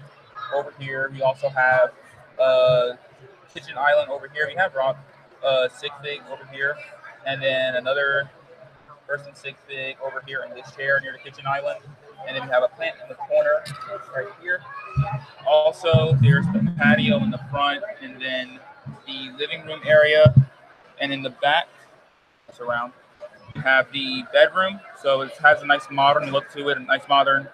[SPEAKER 10] Over here, we also have a kitchen island over here. We have rock uh, sig fig over here, and then another person sig fig over here in this chair near the kitchen island. And then we have a plant in the corner right here. Also, there's the patio in the front, and then the living room area, and in the back, that's around. We have the bedroom, so it has a nice modern look to it, a nice modern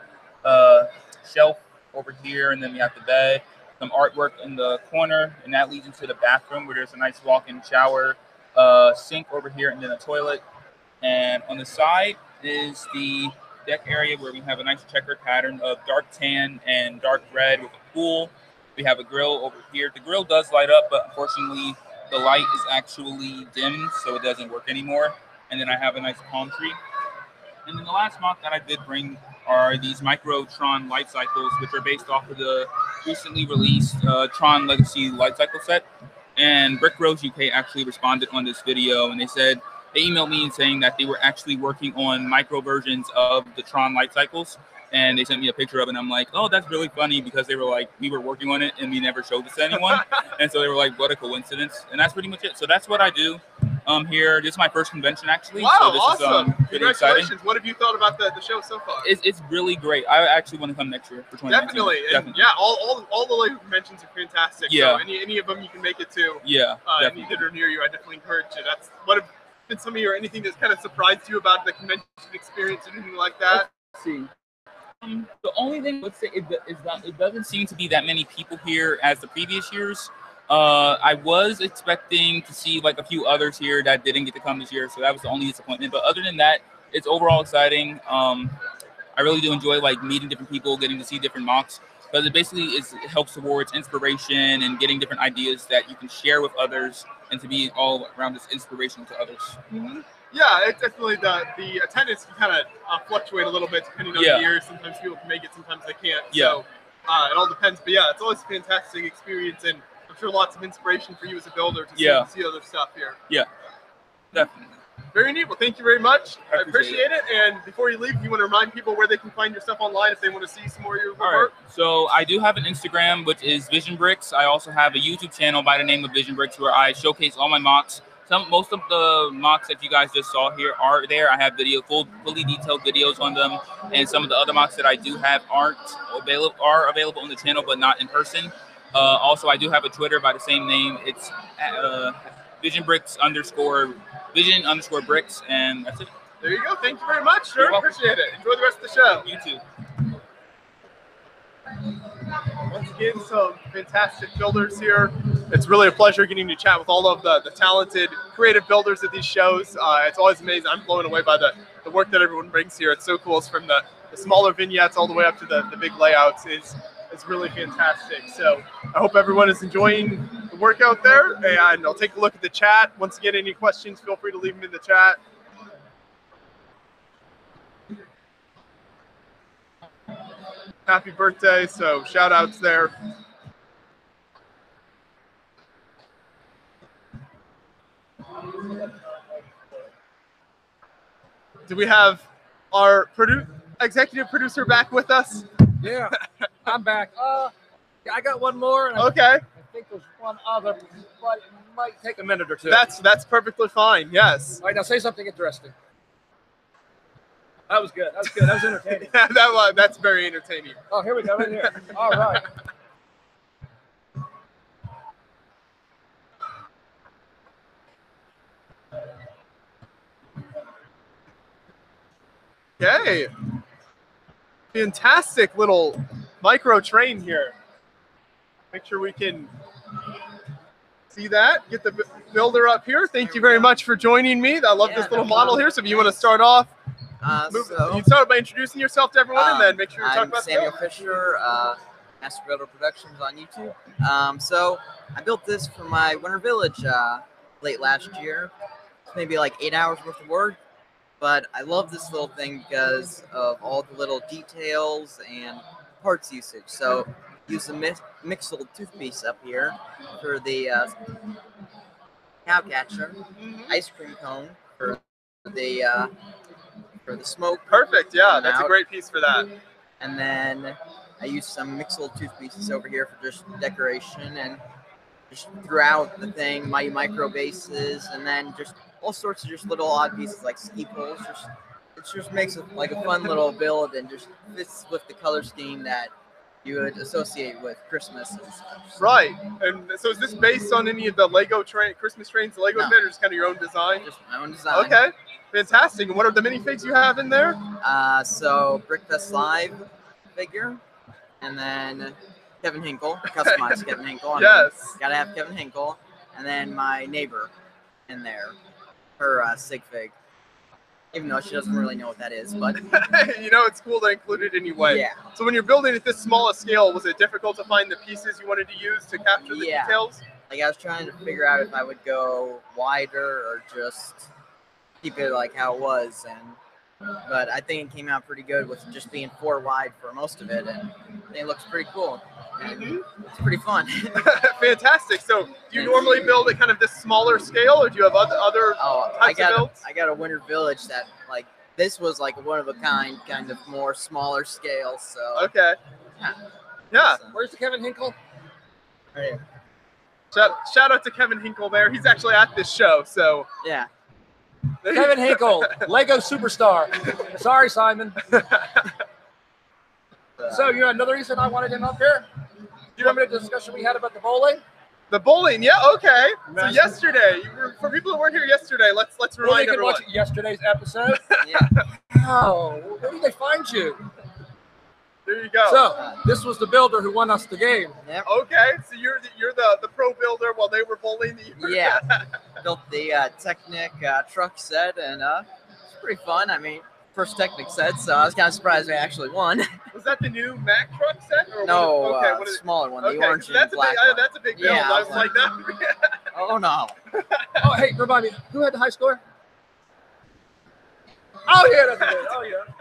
[SPEAKER 10] uh, shelf over here, and then you have the bed, some artwork in the corner, and that leads into the bathroom where there's a nice walk-in shower, uh, sink over here, and then a toilet. And on the side is the deck area where we have a nice checkered pattern of dark tan and dark red with a pool. We have a grill over here. The grill does light up, but unfortunately, the light is actually dim, so it doesn't work anymore. And then I have a nice palm tree. And then the last MOC that I did bring are these Microtron light cycles, which are based off of the recently released uh, Tron Legacy light cycle set. And Brick Rose UK actually responded on this video, and they said they emailed me saying that they were actually working on micro versions of the Tron light cycles. And they sent me a picture of it, and I'm like, oh, that's really funny because they were like, we were working on it and we never showed this to anyone. (laughs) and so they were like, what a coincidence. And that's pretty much it. So that's what I do um, here. This is my first convention, actually.
[SPEAKER 1] Wow,
[SPEAKER 10] so this
[SPEAKER 1] awesome!
[SPEAKER 10] is um, pretty exciting.
[SPEAKER 1] Congratulations. What have you thought about the, the show so far?
[SPEAKER 10] It's, it's really great. I actually want to come next year for 2019.
[SPEAKER 1] Definitely.
[SPEAKER 10] Definitely.
[SPEAKER 1] yeah, all, all, all the Lego conventions are fantastic.
[SPEAKER 10] Yeah.
[SPEAKER 1] So any, any of them you can make it to,
[SPEAKER 10] Yeah,
[SPEAKER 1] uh, any
[SPEAKER 10] definitely.
[SPEAKER 1] that are near you, I definitely encourage you. That's what have been some of your anything that's kind of surprised you about the convention experience, or anything like that?
[SPEAKER 10] Let's see. Um, the only thing I would say is that it doesn't seem to be that many people here as the previous years. Uh, I was expecting to see like a few others here that didn't get to come this year, so that was the only disappointment. But other than that, it's overall exciting. Um, I really do enjoy like meeting different people, getting to see different MOCs because it basically is it helps towards inspiration and getting different ideas that you can share with others and to be all around this inspiration to others.
[SPEAKER 1] Yeah, it definitely the the attendance can kind of uh, fluctuate a little bit depending on
[SPEAKER 10] Yeah.
[SPEAKER 1] the year. Sometimes people can make it, sometimes they can't.
[SPEAKER 10] Yeah.
[SPEAKER 1] So uh, it all depends. But yeah, it's always a fantastic experience, and I'm sure lots of inspiration for you as a builder to see,
[SPEAKER 10] Yeah.
[SPEAKER 1] see other stuff here.
[SPEAKER 10] Yeah, definitely.
[SPEAKER 1] Very neat. Well, thank you very much.
[SPEAKER 10] I
[SPEAKER 1] I
[SPEAKER 10] appreciate
[SPEAKER 1] appreciate it. And before you leave, you want to remind people where they can find your stuff online if they want to see some more of your
[SPEAKER 10] All right.
[SPEAKER 1] work.
[SPEAKER 10] So I do have an Instagram, which is Vision Bricks. I also have a YouTube channel by the name of Vision Bricks, where I showcase all my MOCs. Some, most of the MOCs that you guys just saw here are there. I have video, full, fully detailed videos on them, and some of the other MOCs that I do have aren't available are available on the channel, but not in person. Uh, also, I do have a Twitter by the same name. It's uh, Vision Bricks underscore Vision underscore Bricks, and that's it.
[SPEAKER 1] There you go. Thank you very much. Sure, appreciate it. Enjoy the rest of the show.
[SPEAKER 10] You too.
[SPEAKER 1] Once again, some fantastic builders here it's really a pleasure getting to chat with all of the, the talented creative builders at these shows. Uh, it's always amazing. I'm blown away by the, the work that everyone brings here. It's so cool. It's from the, the smaller vignettes all the way up to the, the big layouts. is is really fantastic. So I hope everyone is enjoying the work out there, and I'll take a look at the chat. Once again, any questions, feel free to leave them in the chat. Happy birthday! So shout outs there. Do we have our produ- executive producer back with us?
[SPEAKER 2] Yeah, (laughs) I'm back. Uh, yeah, I got one more. And I,
[SPEAKER 1] Okay,
[SPEAKER 2] I think there's one other, but it might take a minute or two.
[SPEAKER 1] that's that's perfectly fine. Yes,
[SPEAKER 2] All right, now say something interesting. That was good. That was good. That was entertaining.
[SPEAKER 1] yeah, (laughs) that was, that's very entertaining.
[SPEAKER 2] Oh, here we go. Right here. All right. (laughs)
[SPEAKER 1] Okay. Fantastic little micro train here. Make sure we can see that. Get the builder up here. Thank you very much for joining me. I love
[SPEAKER 5] Yeah,
[SPEAKER 1] this little
[SPEAKER 5] no
[SPEAKER 1] model here. So if you want to start off,
[SPEAKER 5] Uh,
[SPEAKER 1] move,
[SPEAKER 5] so,
[SPEAKER 1] you start by introducing yourself to everyone and
[SPEAKER 5] um,
[SPEAKER 1] then make sure you talk
[SPEAKER 5] I'm
[SPEAKER 1] about
[SPEAKER 5] Samuel. Fisher, uh, Master Builder Productions on YouTube. Um, so I built this for my Winter Village uh, late last year. It's maybe like eight hours worth of work, but I love this little thing because of all the little details and parts usage. So use the mix- Mixel toothpiece up here for the uh, cow catcher, ice cream cone for the uh, for the smoke.
[SPEAKER 1] Perfect. Yeah, that's a great piece for that.
[SPEAKER 5] And then I used some Mixel toothpieces over here for just decoration and just throughout the thing, my micro bases, and then just all sorts of just little odd pieces like ski poles. Just it just makes it like a fun little build and just fits with the color scheme that you would associate with Christmas and stuff. So
[SPEAKER 1] Right. And so is this based on any of the Lego train Christmas trains the Lego
[SPEAKER 5] No.
[SPEAKER 1] made or just kind of your own design?
[SPEAKER 5] Just my own design.
[SPEAKER 1] Okay. Fantastic. And what are the minifigs you have in there?
[SPEAKER 5] Uh, so Brickfest Live figure, and then Kevin Hinkle, (laughs) customized Kevin Hinkle. I mean,
[SPEAKER 1] Yes.
[SPEAKER 5] gotta have Kevin Hinkle, and then my neighbor in there, her uh, sig fig. Even though she doesn't really know what that is, but (laughs)
[SPEAKER 1] you know, it's cool to include it anyway.
[SPEAKER 5] yeah,
[SPEAKER 1] So when you're building at this small a scale, was it difficult to find the pieces you wanted to use to capture the
[SPEAKER 5] Yeah.
[SPEAKER 1] details?
[SPEAKER 5] like I was trying to figure out if I would go wider or just keep it like how it was, and but I think it came out pretty good with just being four wide for most of it, and I think it looks pretty cool. And it's pretty fun. (laughs) (laughs)
[SPEAKER 1] Fantastic. So do you normally build at kind of this smaller scale, or do you have other other?
[SPEAKER 5] Oh, I
[SPEAKER 1] types of
[SPEAKER 5] got a,
[SPEAKER 1] builds?
[SPEAKER 5] I got a winter village that like this was like a one of a kind, kind of more smaller scale. So
[SPEAKER 1] Okay.
[SPEAKER 5] Yeah.
[SPEAKER 1] Yeah.
[SPEAKER 5] so,
[SPEAKER 2] Where's the Kevin Hinkle?
[SPEAKER 5] right here.
[SPEAKER 1] Shout, shout out to Kevin Hinkle there. He's actually at this show. So
[SPEAKER 5] yeah.
[SPEAKER 2] Kevin Hinkle, Lego superstar. Sorry, Simon. So you know another reason I wanted him up here? Do you remember the discussion we had about the bowling?
[SPEAKER 1] the bowling, yeah, okay. So yesterday, were- for people who weren't here yesterday, let's let's
[SPEAKER 2] Well, they can
[SPEAKER 1] everyone.
[SPEAKER 2] watch yesterday's episode. (laughs)
[SPEAKER 5] Yeah.
[SPEAKER 2] Oh, where did they find you?
[SPEAKER 1] There you go.
[SPEAKER 2] So this was the builder who won us the game.
[SPEAKER 5] Yep.
[SPEAKER 1] okay, so you're the, you're the the pro builder while they were bowling. The, (laughs)
[SPEAKER 5] Yeah. Built the uh, Technic uh, truck set, and uh, it's pretty fun. I mean, first Technic set, so I was kind of surprised I actually won. (laughs)
[SPEAKER 1] Was that the new Mack truck set? Or
[SPEAKER 5] no,
[SPEAKER 1] what, okay,
[SPEAKER 5] uh,
[SPEAKER 1] what is,
[SPEAKER 5] smaller one, the
[SPEAKER 1] okay,
[SPEAKER 5] orange
[SPEAKER 1] so that's
[SPEAKER 5] and
[SPEAKER 1] a
[SPEAKER 5] black
[SPEAKER 1] big, uh,
[SPEAKER 5] one.
[SPEAKER 1] that's a big build.
[SPEAKER 5] Yeah,
[SPEAKER 1] I
[SPEAKER 5] I
[SPEAKER 1] was
[SPEAKER 5] was
[SPEAKER 1] like that. (laughs)
[SPEAKER 5] Oh no!
[SPEAKER 2] Oh, hey, remind me, who had the high score? Oh yeah, that's good. Oh yeah.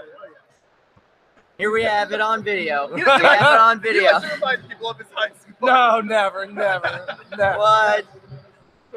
[SPEAKER 2] Okay, yeah.
[SPEAKER 5] Here we have it on video. (laughs) We have it on video.
[SPEAKER 1] likes to remind people of his high school.
[SPEAKER 2] No, never, never, never.
[SPEAKER 5] What?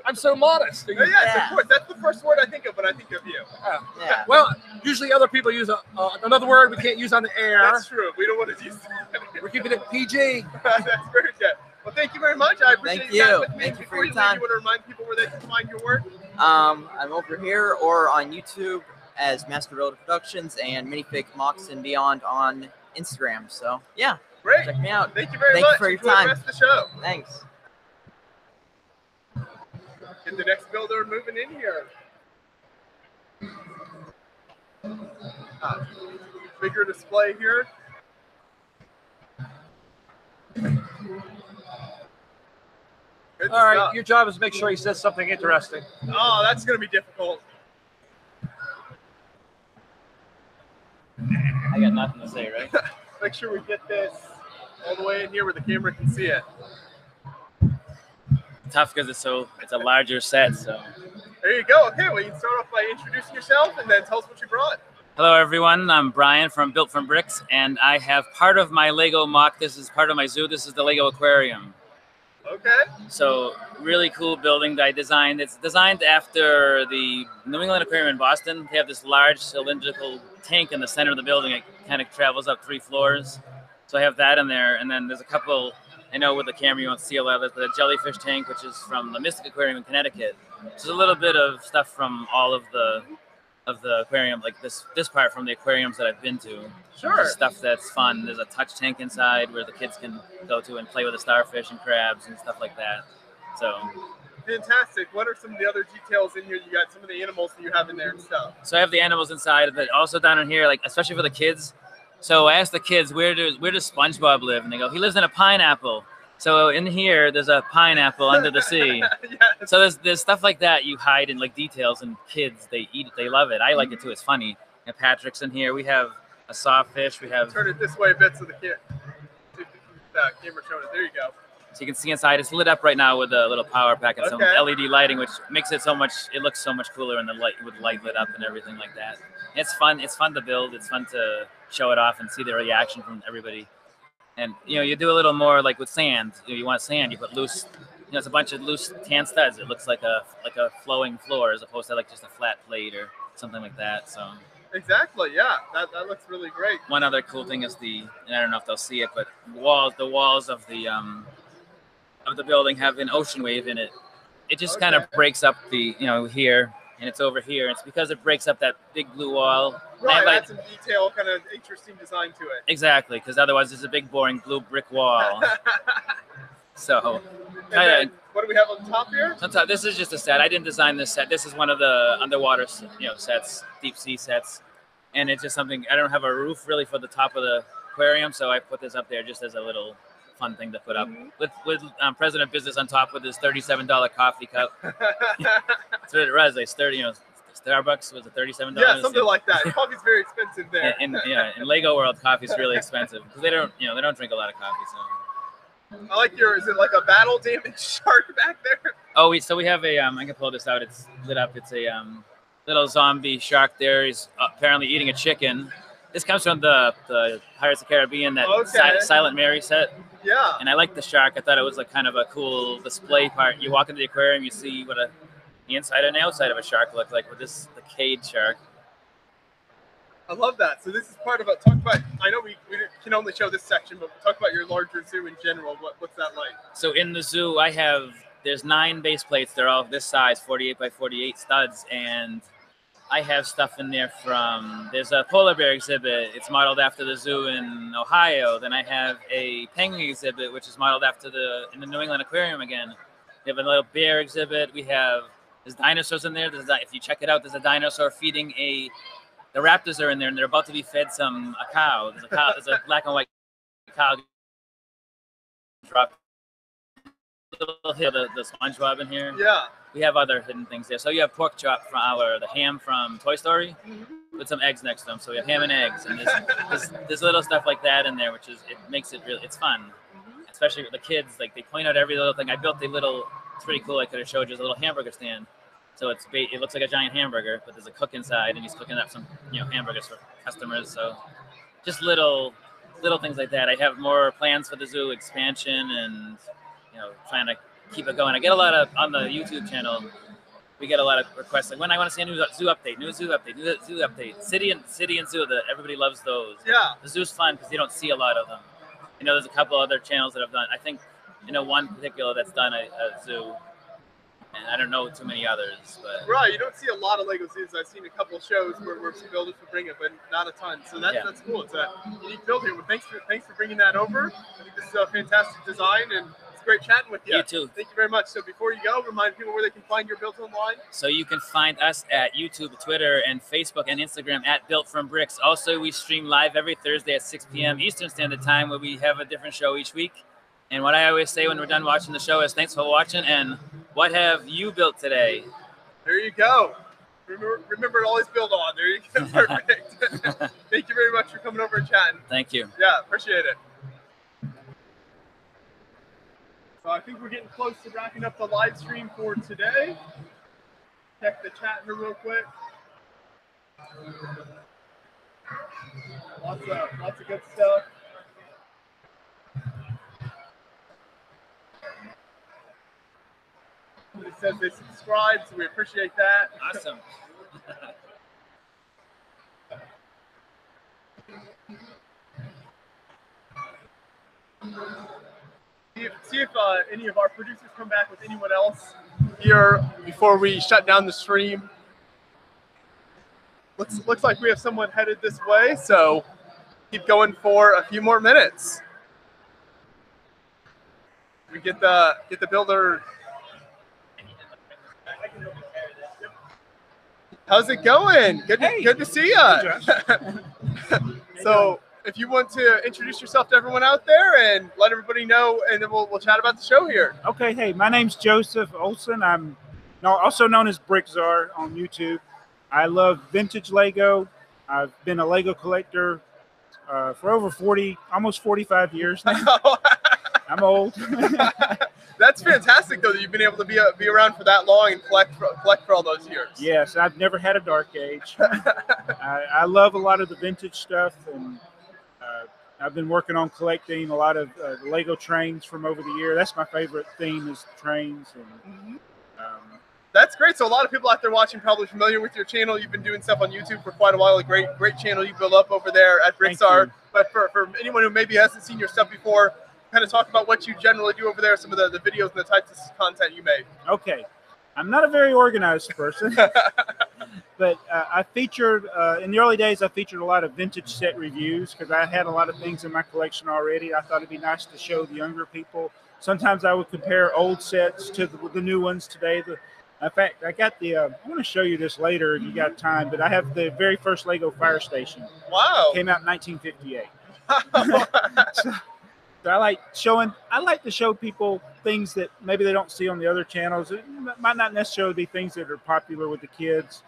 [SPEAKER 2] I'm so modest.
[SPEAKER 1] Oh, yes,
[SPEAKER 5] Yeah.
[SPEAKER 1] of course. That's the first word I think of when I think of you.
[SPEAKER 2] Oh.
[SPEAKER 5] Yeah.
[SPEAKER 2] Well, usually other people use a, uh, another word we can't use on the air.
[SPEAKER 1] That's true. We don't want to use that.
[SPEAKER 2] We're keeping it PG. (laughs)
[SPEAKER 1] That's very good. Well, thank you very much. I appreciate
[SPEAKER 5] Thank
[SPEAKER 1] you. chatting
[SPEAKER 5] you.
[SPEAKER 1] With me.
[SPEAKER 5] Thank you
[SPEAKER 1] Before
[SPEAKER 5] for your
[SPEAKER 1] leave,
[SPEAKER 5] time.
[SPEAKER 1] You want to remind people where they can find your work?
[SPEAKER 5] Um, I'm over here or on YouTube as Master Builder Productions and Minifig Mox and Beyond on Instagram. So yeah,
[SPEAKER 1] Great.
[SPEAKER 5] check me out.
[SPEAKER 1] Thank you very
[SPEAKER 5] Thank you
[SPEAKER 1] much.
[SPEAKER 5] for your
[SPEAKER 1] Enjoy
[SPEAKER 5] time.
[SPEAKER 1] the rest of the show.
[SPEAKER 5] Thanks.
[SPEAKER 1] Get the next builder moving in here. Ah, bigger display here. Good
[SPEAKER 2] All right,
[SPEAKER 1] stuff.
[SPEAKER 2] your job is to make sure he says something interesting.
[SPEAKER 1] Oh, that's going to be difficult.
[SPEAKER 11] I got nothing to say, right? (laughs)
[SPEAKER 1] Make sure we get this all the way in here where the camera can see it.
[SPEAKER 11] Tough because it's so it's a larger set, so
[SPEAKER 1] There you go. Okay, well, you can start off by introducing yourself and then tell us what you brought.
[SPEAKER 11] Hello, everyone. I'm Brian from Built from Bricks, and I have part of my Lego MOC. This is part of my zoo. This is the Lego Aquarium.
[SPEAKER 1] Okay.
[SPEAKER 11] So, really cool building that I designed. It's designed after the New England Aquarium in Boston. They have this large cylindrical tank in the center of the building. It kind of travels up three floors. So I have that in there, and then there's a couple. I know with the camera you won't see a lot of the jellyfish tank, which is from the Mystic Aquarium in Connecticut. Just a little bit of stuff from all of the of the aquarium, like this this part from the aquariums that I've been to.
[SPEAKER 1] Sure.
[SPEAKER 11] Stuff that's fun. There's a touch tank inside where the kids can go to and play with the starfish and crabs and stuff like that. So
[SPEAKER 1] Fantastic. What are some of the other details in here? You got some of the animals that you have in there and stuff.
[SPEAKER 11] So I have the animals inside, but also down in here, like especially for the kids. So I asked the kids, where does where does SpongeBob live? And they go, he lives in a pineapple. So in here, there's a pineapple under the sea. (laughs) So there's there's stuff like that you hide in like details, and kids they eat it, they love it. I like it too. It's funny. And Patrick's in here. We have a sawfish. We have
[SPEAKER 1] Turn it this way a bit so the kid, the uh, camera showing it. There you go.
[SPEAKER 11] So you can see inside. It's lit up right now with a little power pack and some LED lighting, which makes it so much. It looks so much cooler in the light with light lit up and everything like that. It's fun. It's fun to build. It's fun to show it off and see the reaction from everybody. And you know, you do a little more like with sand. You, know, you want sand, you put loose. You know, it's a bunch of loose tan studs. It looks like a like a flowing floor as opposed to like just a flat plate or something like that. So
[SPEAKER 1] Exactly. Yeah. That, that looks really great.
[SPEAKER 11] one other cool thing is the and I don't know if they'll see it, but walls the walls of the um of the building have an ocean wave in it. It just kind of breaks up the you know here and it's over here. It's because it breaks up that big blue wall.
[SPEAKER 1] Right.
[SPEAKER 11] like-
[SPEAKER 1] some detail, kind of interesting design to it.
[SPEAKER 11] exactly, because otherwise it's a big boring blue brick wall. (laughs) so
[SPEAKER 1] then, what do we have on top here?
[SPEAKER 11] Sometimes this is just a set. I didn't design this set. This is one of the underwater, you know, sets, deep sea sets, and it's just something. I don't have a roof really for the top of the aquarium, so I put this up there just as a little fun thing to put up with with um, President Business on top with his thirty-seven dollar coffee cup. That's what it was. Like thirty, you know, Starbucks was a thirty-seven dollars.
[SPEAKER 1] Yeah, something like that. (laughs) Coffee's very expensive there.
[SPEAKER 11] Yeah, in Lego World, coffee's really expensive because they don't, you know, they don't drink a lot of coffee. So.
[SPEAKER 1] I like your. Is it like a battle damaged (laughs) shark back there?
[SPEAKER 11] Oh, we so we have a um. I can pull this out. It's lit up. It's a um little zombie shark. There, he's apparently eating a chicken. This comes from the the Pirates of the Caribbean that Si- Silent Mary set.
[SPEAKER 1] Yeah.
[SPEAKER 11] And I like the shark. I thought it was like kind of a cool display part. You walk into the aquarium, you see what a the inside and the outside of a shark look like with this the cade shark.
[SPEAKER 1] I love that. So this is part of it. Talk about. I know we, we can only show this section, but talk about your larger zoo in general. What what's that like?
[SPEAKER 11] So in the zoo, I have there's nine base plates. They're all this size, 48 by 48 studs, and I have stuff in there from there's a polar bear exhibit. It's modeled after the zoo in Ohio. Then I have a penguin exhibit, which is modeled after the in the New England Aquarium again. We have a little bear exhibit. We have there's dinosaurs in there. There's a, if you check it out, there's a dinosaur feeding a the raptors are in there and they're about to be fed some a cow. There's a cow. There's a black and white cow drop little hit the, the SpongeBob in here.
[SPEAKER 1] Yeah.
[SPEAKER 11] We have other hidden things there. So you have pork chop from our the ham from Toy Story with some eggs next to them. So we have ham and eggs, and there's, there's, there's little stuff like that in there, which is it makes it really it's fun, especially with the kids. Like they point out every little thing. I built a little. It's pretty cool. I could have showed you a little hamburger stand. So it's it looks like a giant hamburger, but there's a cook inside, and he's cooking up some you know hamburgers for customers. So just little little things like that. I have more plans for the zoo expansion and you know trying to keep it going. I get a lot of on the YouTube channel. We get a lot of requests like when I want to see a new zoo update, new zoo update, new zoo update. City and city and zoo, that everybody loves those.
[SPEAKER 1] Yeah.
[SPEAKER 11] The zoo's fun because you don't see a lot of them. You know, there's a couple other channels that I've done. I think you know one particular that's done a, a zoo, and I don't know too many others, but
[SPEAKER 1] Right. You don't see a lot of Lego zoos. I've seen a couple of shows where, where some builders would bring it, but not a ton. So that's
[SPEAKER 11] Yeah.
[SPEAKER 1] that's cool. It's a unique build here. Well, thanks for thanks for bringing that over. I think this is a fantastic design, and it's great chatting with you.
[SPEAKER 11] You too.
[SPEAKER 1] Thank you very much. So before you go, remind people where they can find your builds online.
[SPEAKER 11] So you can find us at YouTube, Twitter, and Facebook and Instagram at Built from Bricks. Also, we stream live every Thursday at 6 p.m. Eastern Standard Time, where we have a different show each week. And what I always say when we're done watching the show is thanks for watching. And what have you built today?
[SPEAKER 1] There you go. Remember, remember to always build on. There you go. (laughs) Perfect. (laughs) Thank you very much for coming over and chatting.
[SPEAKER 11] Thank you.
[SPEAKER 1] Yeah, appreciate it. So I think we're getting close to wrapping up the live stream for today. Check the chat here real quick. Lots of lots of good stuff. It says they subscribe, so we appreciate that.
[SPEAKER 11] Awesome. (laughs) (laughs)
[SPEAKER 1] See if, see if uh, any of our producers come back with anyone else here before we shut down the stream. Looks looks like we have someone headed this way, so keep going for a few more minutes. We get the get the builder. How's it going? Good, to, good to see you. (laughs) so, if you want to introduce yourself to everyone out there and let everybody know, and then we'll, we'll chat about the show here.
[SPEAKER 12] Okay, hey, my name's Joseph Olson. I'm also known as Brickzar on YouTube. I love vintage Lego. I've been a Lego collector uh, for over 40, almost 45 years now. (laughs) (laughs) I'm old. (laughs)
[SPEAKER 1] That's fantastic, though, that you've been able to be uh, be around for that long and collect for, collect for all those years.
[SPEAKER 12] yes, I've never had a dark age. I, I love a lot of the vintage stuff, and uh, I've been working on collecting a lot of uh, Lego trains from over the year. That's my favorite theme is trains. And um,
[SPEAKER 1] That's great. So a lot of people out there watching probably familiar with your channel. You've been doing stuff on YouTube for quite a while. A great, great channel you built up over there at
[SPEAKER 12] Brickzar.
[SPEAKER 1] But for, for anyone who maybe hasn't seen your stuff before, kind of talk about what you generally do over there, some of the, the videos and the types of content you make.
[SPEAKER 12] Okay. I'm not a very organized person, (laughs) but uh, I featured uh, in the early days. I featured a lot of vintage set reviews because I had a lot of things in my collection already. I thought it'd be nice to show the younger people. Sometimes I would compare old sets to the, the new ones today. The, in fact, I got the. Uh, I want to show you this later if you got time, but I have the very first Lego fire station.
[SPEAKER 1] Wow!
[SPEAKER 12] Came out in 1958. (laughs) (laughs) so, so I like showing. I like to show people things that maybe they don't see on the other channels. It might not necessarily be things that are popular with the kids,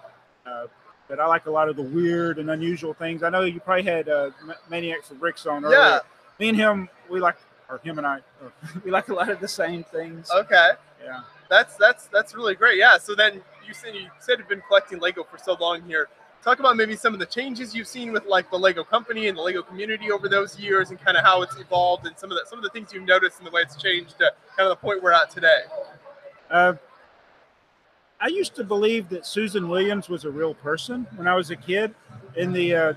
[SPEAKER 12] uh, but I like a lot of the weird and unusual things. I know you probably had uh, Ma- Maniac for Bricks on earlier.
[SPEAKER 1] Yeah.
[SPEAKER 12] Me and him, we like, or him and I, (laughs) we like a lot of the same things.
[SPEAKER 1] Okay.
[SPEAKER 12] Yeah.
[SPEAKER 1] That's that's that's really great. Yeah. So then you said you said you've been collecting Lego for so long here. Talk about maybe some of the changes you've seen with like the Lego company and the Lego community over those years, and kind of how it's evolved, and some of the some of the things you've noticed and the way it's changed to kind of the point we're at today.
[SPEAKER 12] Uh, I used to believe that Susan Williams was a real person when I was a kid. In the uh,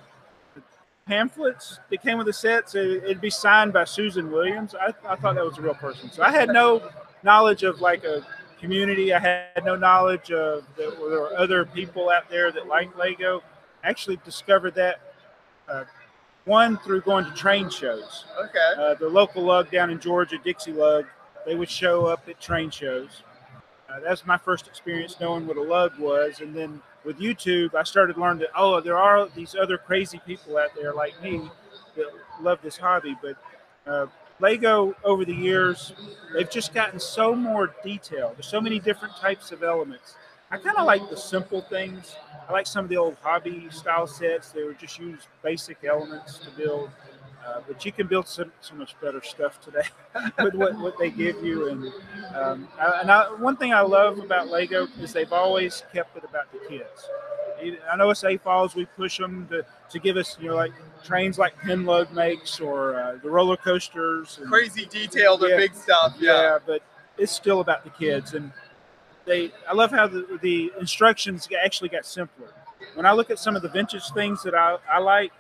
[SPEAKER 12] pamphlets that came with the sets, it, it'd be signed by Susan Williams. I, I thought that was a real person. So I had no knowledge of like a community. I had no knowledge of that there were other people out there that like Lego. I actually discovered that uh, one through going to train shows.
[SPEAKER 1] Okay.
[SPEAKER 12] Uh, the local lug down in Georgia, Dixie LUG, they would show up at train shows. Uh, that was my first experience knowing what a lug was. And then with YouTube, I started learning that, oh, there are these other crazy people out there like me that love this hobby. But uh, Lego, over the years, they've just gotten so more detailed. There's so many different types of elements. I kind of like the simple things. I like some of the old hobby style sets. They would just use basic elements to build. Uh, but you can build so, so much better stuff today (laughs) with what, what they give you. And um, I, and I, one thing I love about Lego is they've always kept it about the kids. I know it's AFOLs, we push them to, to give us, you know, like trains like PennLUG makes or uh, the roller coasters. and-
[SPEAKER 1] Crazy detailed or
[SPEAKER 12] Yeah.
[SPEAKER 1] big stuff. Yeah.
[SPEAKER 12] yeah, but it's still about the kids. And they, I love how the, the instructions actually got simpler. When I look at some of the vintage things that I, I like,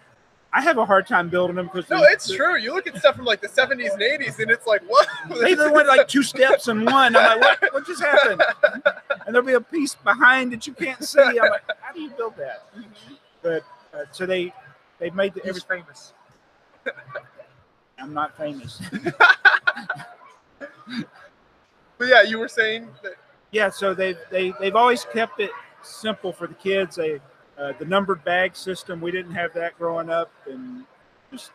[SPEAKER 12] I have a hard time building them because
[SPEAKER 1] No, it's true. You look at stuff from like the 70s and 80s, and it's like, what? (laughs)
[SPEAKER 12] They went like two steps in one. I'm like, what, what just happened? (laughs) And there'll be a piece behind that you can't see. I'm like, how do you build that? But uh, so they they made the every famous. I'm not famous. (laughs)
[SPEAKER 1] But yeah, you were saying that.
[SPEAKER 12] yeah, so they they they've always kept it simple for the kids. They uh, the numbered bag system. We didn't have that growing up, and just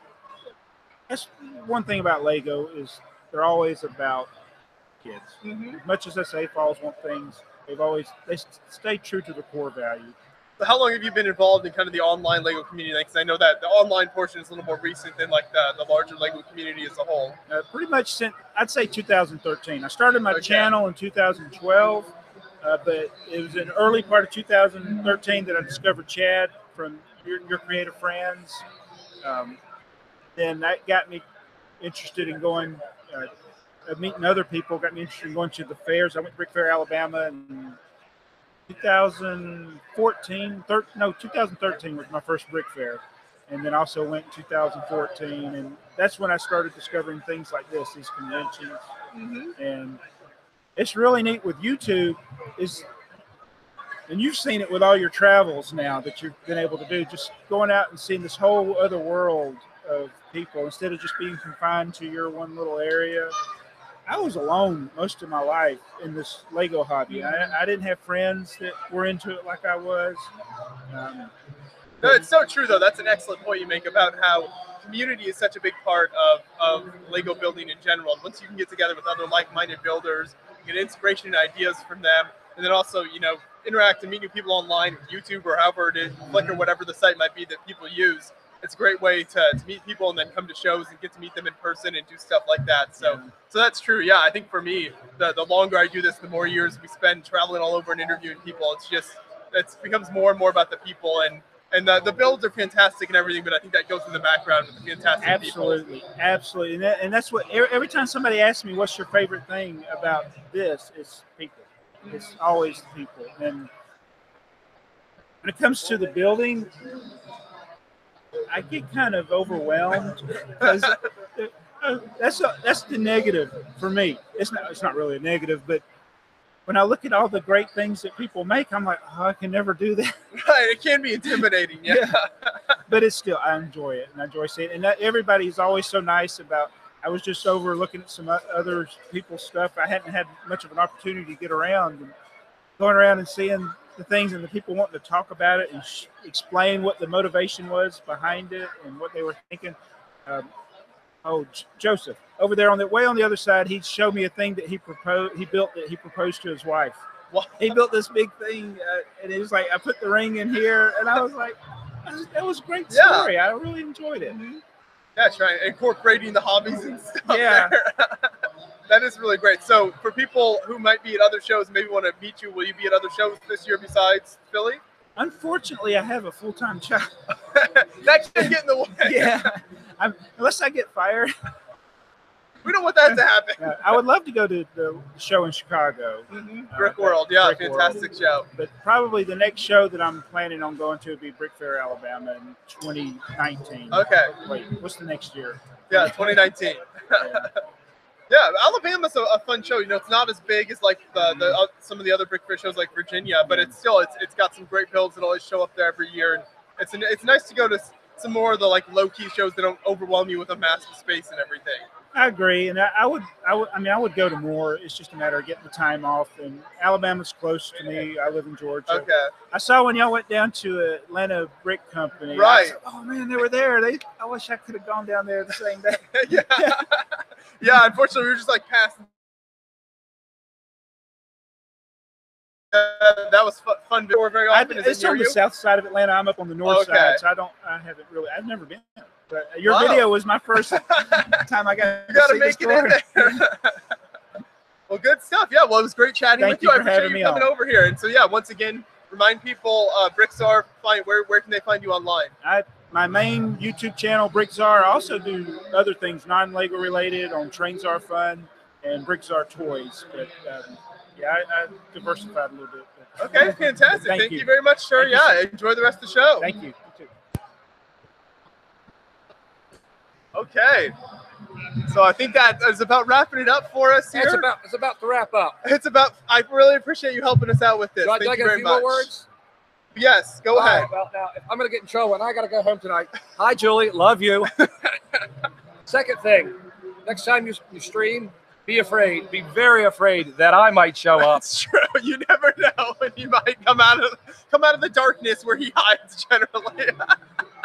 [SPEAKER 12] that's one thing about Lego is they're always about kids. As much as SA Falls want things, they've always they stay true to the core value.
[SPEAKER 1] How long have you been involved in kind of the online Lego community? Because I know that the online portion is a little more recent than like the, the larger Lego community as a whole.
[SPEAKER 12] Uh, pretty much since I'd say 2013. I started my
[SPEAKER 1] Okay.
[SPEAKER 12] channel in 2012, uh, but it was in early part of 2013 that I discovered Chad from your, your creative friends. Um, then that got me interested in going, uh, uh, meeting other people. Got me interested in going to the fairs. I went to Brick Fair, Alabama, in 2014. Thir- no, 2013 was my first Brick Fair, and then also went in 2014, and that's when I started discovering things like this, these conventions, mm-hmm. and it's really neat with YouTube. Is and you've seen it with all your travels now that you've been able to do, just going out and seeing this whole other world of people instead of just being confined to your one little area. I was alone most of my life in this Lego hobby. I, I didn't have friends that were into it like I was. Um,
[SPEAKER 1] No, it's so true though. That's an excellent point you make about how community is such a big part of, of Lego building in general. Once you can get together with other like-minded builders, get inspiration and ideas from them, and then also, you know, interact and meet new people online, YouTube or however it is, Flickr, whatever the site might be that people use. It's a great way to, to meet people and then come to shows and get to meet them in person and do stuff like that. So, so that's true. Yeah, I think for me, the, the longer I do this, the more years we spend traveling all over and interviewing people. It's just it becomes more and more about the people and and the, the builds are fantastic and everything, but I think that goes in the background with the fantastic people.
[SPEAKER 12] absolutely, absolutely, and, that, and that's what every, every time somebody asks me, "What's your favorite thing about this?" It's people. It's always the people. And when it comes to the building, I get kind of overwhelmed because uh, that's a, that's the negative for me. It's not it's not really a negative, but when I look at all the great things that people make, I'm like, oh, I can never do that. (laughs)
[SPEAKER 1] Right, it can be intimidating. Yeah.
[SPEAKER 12] but it's still I enjoy it and I enjoy seeing it. And that, everybody's always so nice about. I was just over looking at some other people's stuff. I hadn't had much of an opportunity to get around and going around and seeing the things and the people wanting to talk about it and sh- explain what the motivation was behind it and what they were thinking. Um, oh, J- Joseph over there on the way on the other side, he showed me a thing that he proposed. He built that he proposed to his wife. He built this big thing, uh, and it was like I put the ring in here, and I was like, that was, a great
[SPEAKER 1] Yeah.
[SPEAKER 12] story. I really enjoyed it.
[SPEAKER 1] That's right, incorporating the hobbies and stuff.
[SPEAKER 12] Yeah. (laughs)
[SPEAKER 1] that is really great. So for people who might be at other shows, maybe want to meet you, will you be at other shows this year besides Philly?
[SPEAKER 12] Unfortunately, I have a full time job. (laughs)
[SPEAKER 1] that can get in the way. (laughs)
[SPEAKER 12] yeah, I'm, unless I get fired.
[SPEAKER 1] We don't want that to happen. (laughs)
[SPEAKER 12] Yeah, I would love to go to the show in Chicago. Mm-hmm.
[SPEAKER 1] Uh, Brick World, yeah,
[SPEAKER 12] Brick World.
[SPEAKER 1] fantastic show.
[SPEAKER 12] But probably the next show that I'm planning on going to would be Brick Fair, Alabama in 2019.
[SPEAKER 1] Okay.
[SPEAKER 12] Wait, what's the next year?
[SPEAKER 1] Yeah, 2019. yeah, Alabama's a, a fun show. You know, it's not as big as like the, the uh, some of the other Brick Fair shows like Virginia, but it's still it's it's got some great builds that always show up there every year, and it's an, it's nice to go to some more of the like low key shows that don't overwhelm you with a massive space and everything.
[SPEAKER 12] I agree, and I, I would, I would, I mean, I would go to more. It's just a matter of getting the time off. And Alabama's close to me. I live in Georgia.
[SPEAKER 1] Okay.
[SPEAKER 12] I saw when y'all went down to Atlanta Brick Company. I
[SPEAKER 1] Right.
[SPEAKER 12] said, oh man, they were there. They, I wish I could have gone down there the same day. (laughs)
[SPEAKER 1] yeah. (laughs) yeah, unfortunately, we were just like passing. Uh, that was fu- fun. Very
[SPEAKER 12] I,
[SPEAKER 1] often. It
[SPEAKER 12] it's on the
[SPEAKER 1] you?
[SPEAKER 12] south side of Atlanta. I'm up on the north
[SPEAKER 1] Okay.
[SPEAKER 12] side, so I don't. I haven't really. I've never been. But your
[SPEAKER 1] Wow.
[SPEAKER 12] video was my first (laughs) time I got.
[SPEAKER 1] You got to make it in there. (laughs) well, good stuff. Yeah, well, it was great chatting
[SPEAKER 12] Thank
[SPEAKER 1] with
[SPEAKER 12] you
[SPEAKER 1] you. I appreciate
[SPEAKER 12] having
[SPEAKER 1] you
[SPEAKER 12] me
[SPEAKER 1] coming
[SPEAKER 12] on.
[SPEAKER 1] over here. And so, yeah, once again, remind people, uh, Brickzar, find where where can they find you online?
[SPEAKER 12] I my main YouTube channel, Brickzar. I also do other things non-Lego related on Trains Are Fun and Brickzar Toys. But um, yeah, I, I diversified a little bit. but-
[SPEAKER 1] Okay, (laughs) fantastic.
[SPEAKER 12] Thank
[SPEAKER 1] Thank, you.
[SPEAKER 12] you.
[SPEAKER 1] very much, sir.
[SPEAKER 12] Thank
[SPEAKER 1] yeah,
[SPEAKER 12] sir.
[SPEAKER 1] enjoy the rest of the show.
[SPEAKER 12] Thank you. You too.
[SPEAKER 1] Okay. So I think that is about wrapping it up for us here.
[SPEAKER 2] It's about it's about to wrap up.
[SPEAKER 1] It's about. I really appreciate you helping us out with this.
[SPEAKER 2] Do I,
[SPEAKER 1] Thank
[SPEAKER 2] I
[SPEAKER 1] you
[SPEAKER 2] a
[SPEAKER 1] very
[SPEAKER 2] few
[SPEAKER 1] much.
[SPEAKER 2] more words?
[SPEAKER 1] Yes, go
[SPEAKER 2] All
[SPEAKER 1] ahead.
[SPEAKER 2] right, well, now I'm going to get in trouble, and I got to go home tonight. Hi, Julie. Love you. (laughs) Second thing, next time you, you stream, be afraid. Be very afraid that I might show up.
[SPEAKER 1] That's true. You never know when you might come out of come out of the darkness where he hides generally. (laughs)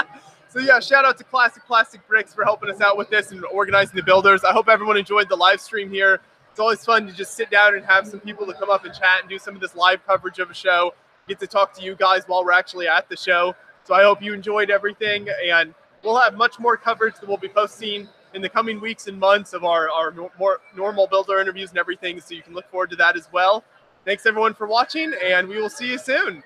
[SPEAKER 1] so yeah, shout out to Classic Plastic Bricks for helping us out with this and organizing the builders. I hope everyone enjoyed the live stream here. It's always fun to just sit down and have some people to come up and chat and do some of this live coverage of a show. Get to talk to you guys while we're actually at the show. So I hope you enjoyed everything, and we'll have much more coverage that we'll be posting in the coming weeks and months of our, our more normal builder interviews and everything. So you can look forward to that as well. Thanks everyone for watching, and we will see you soon.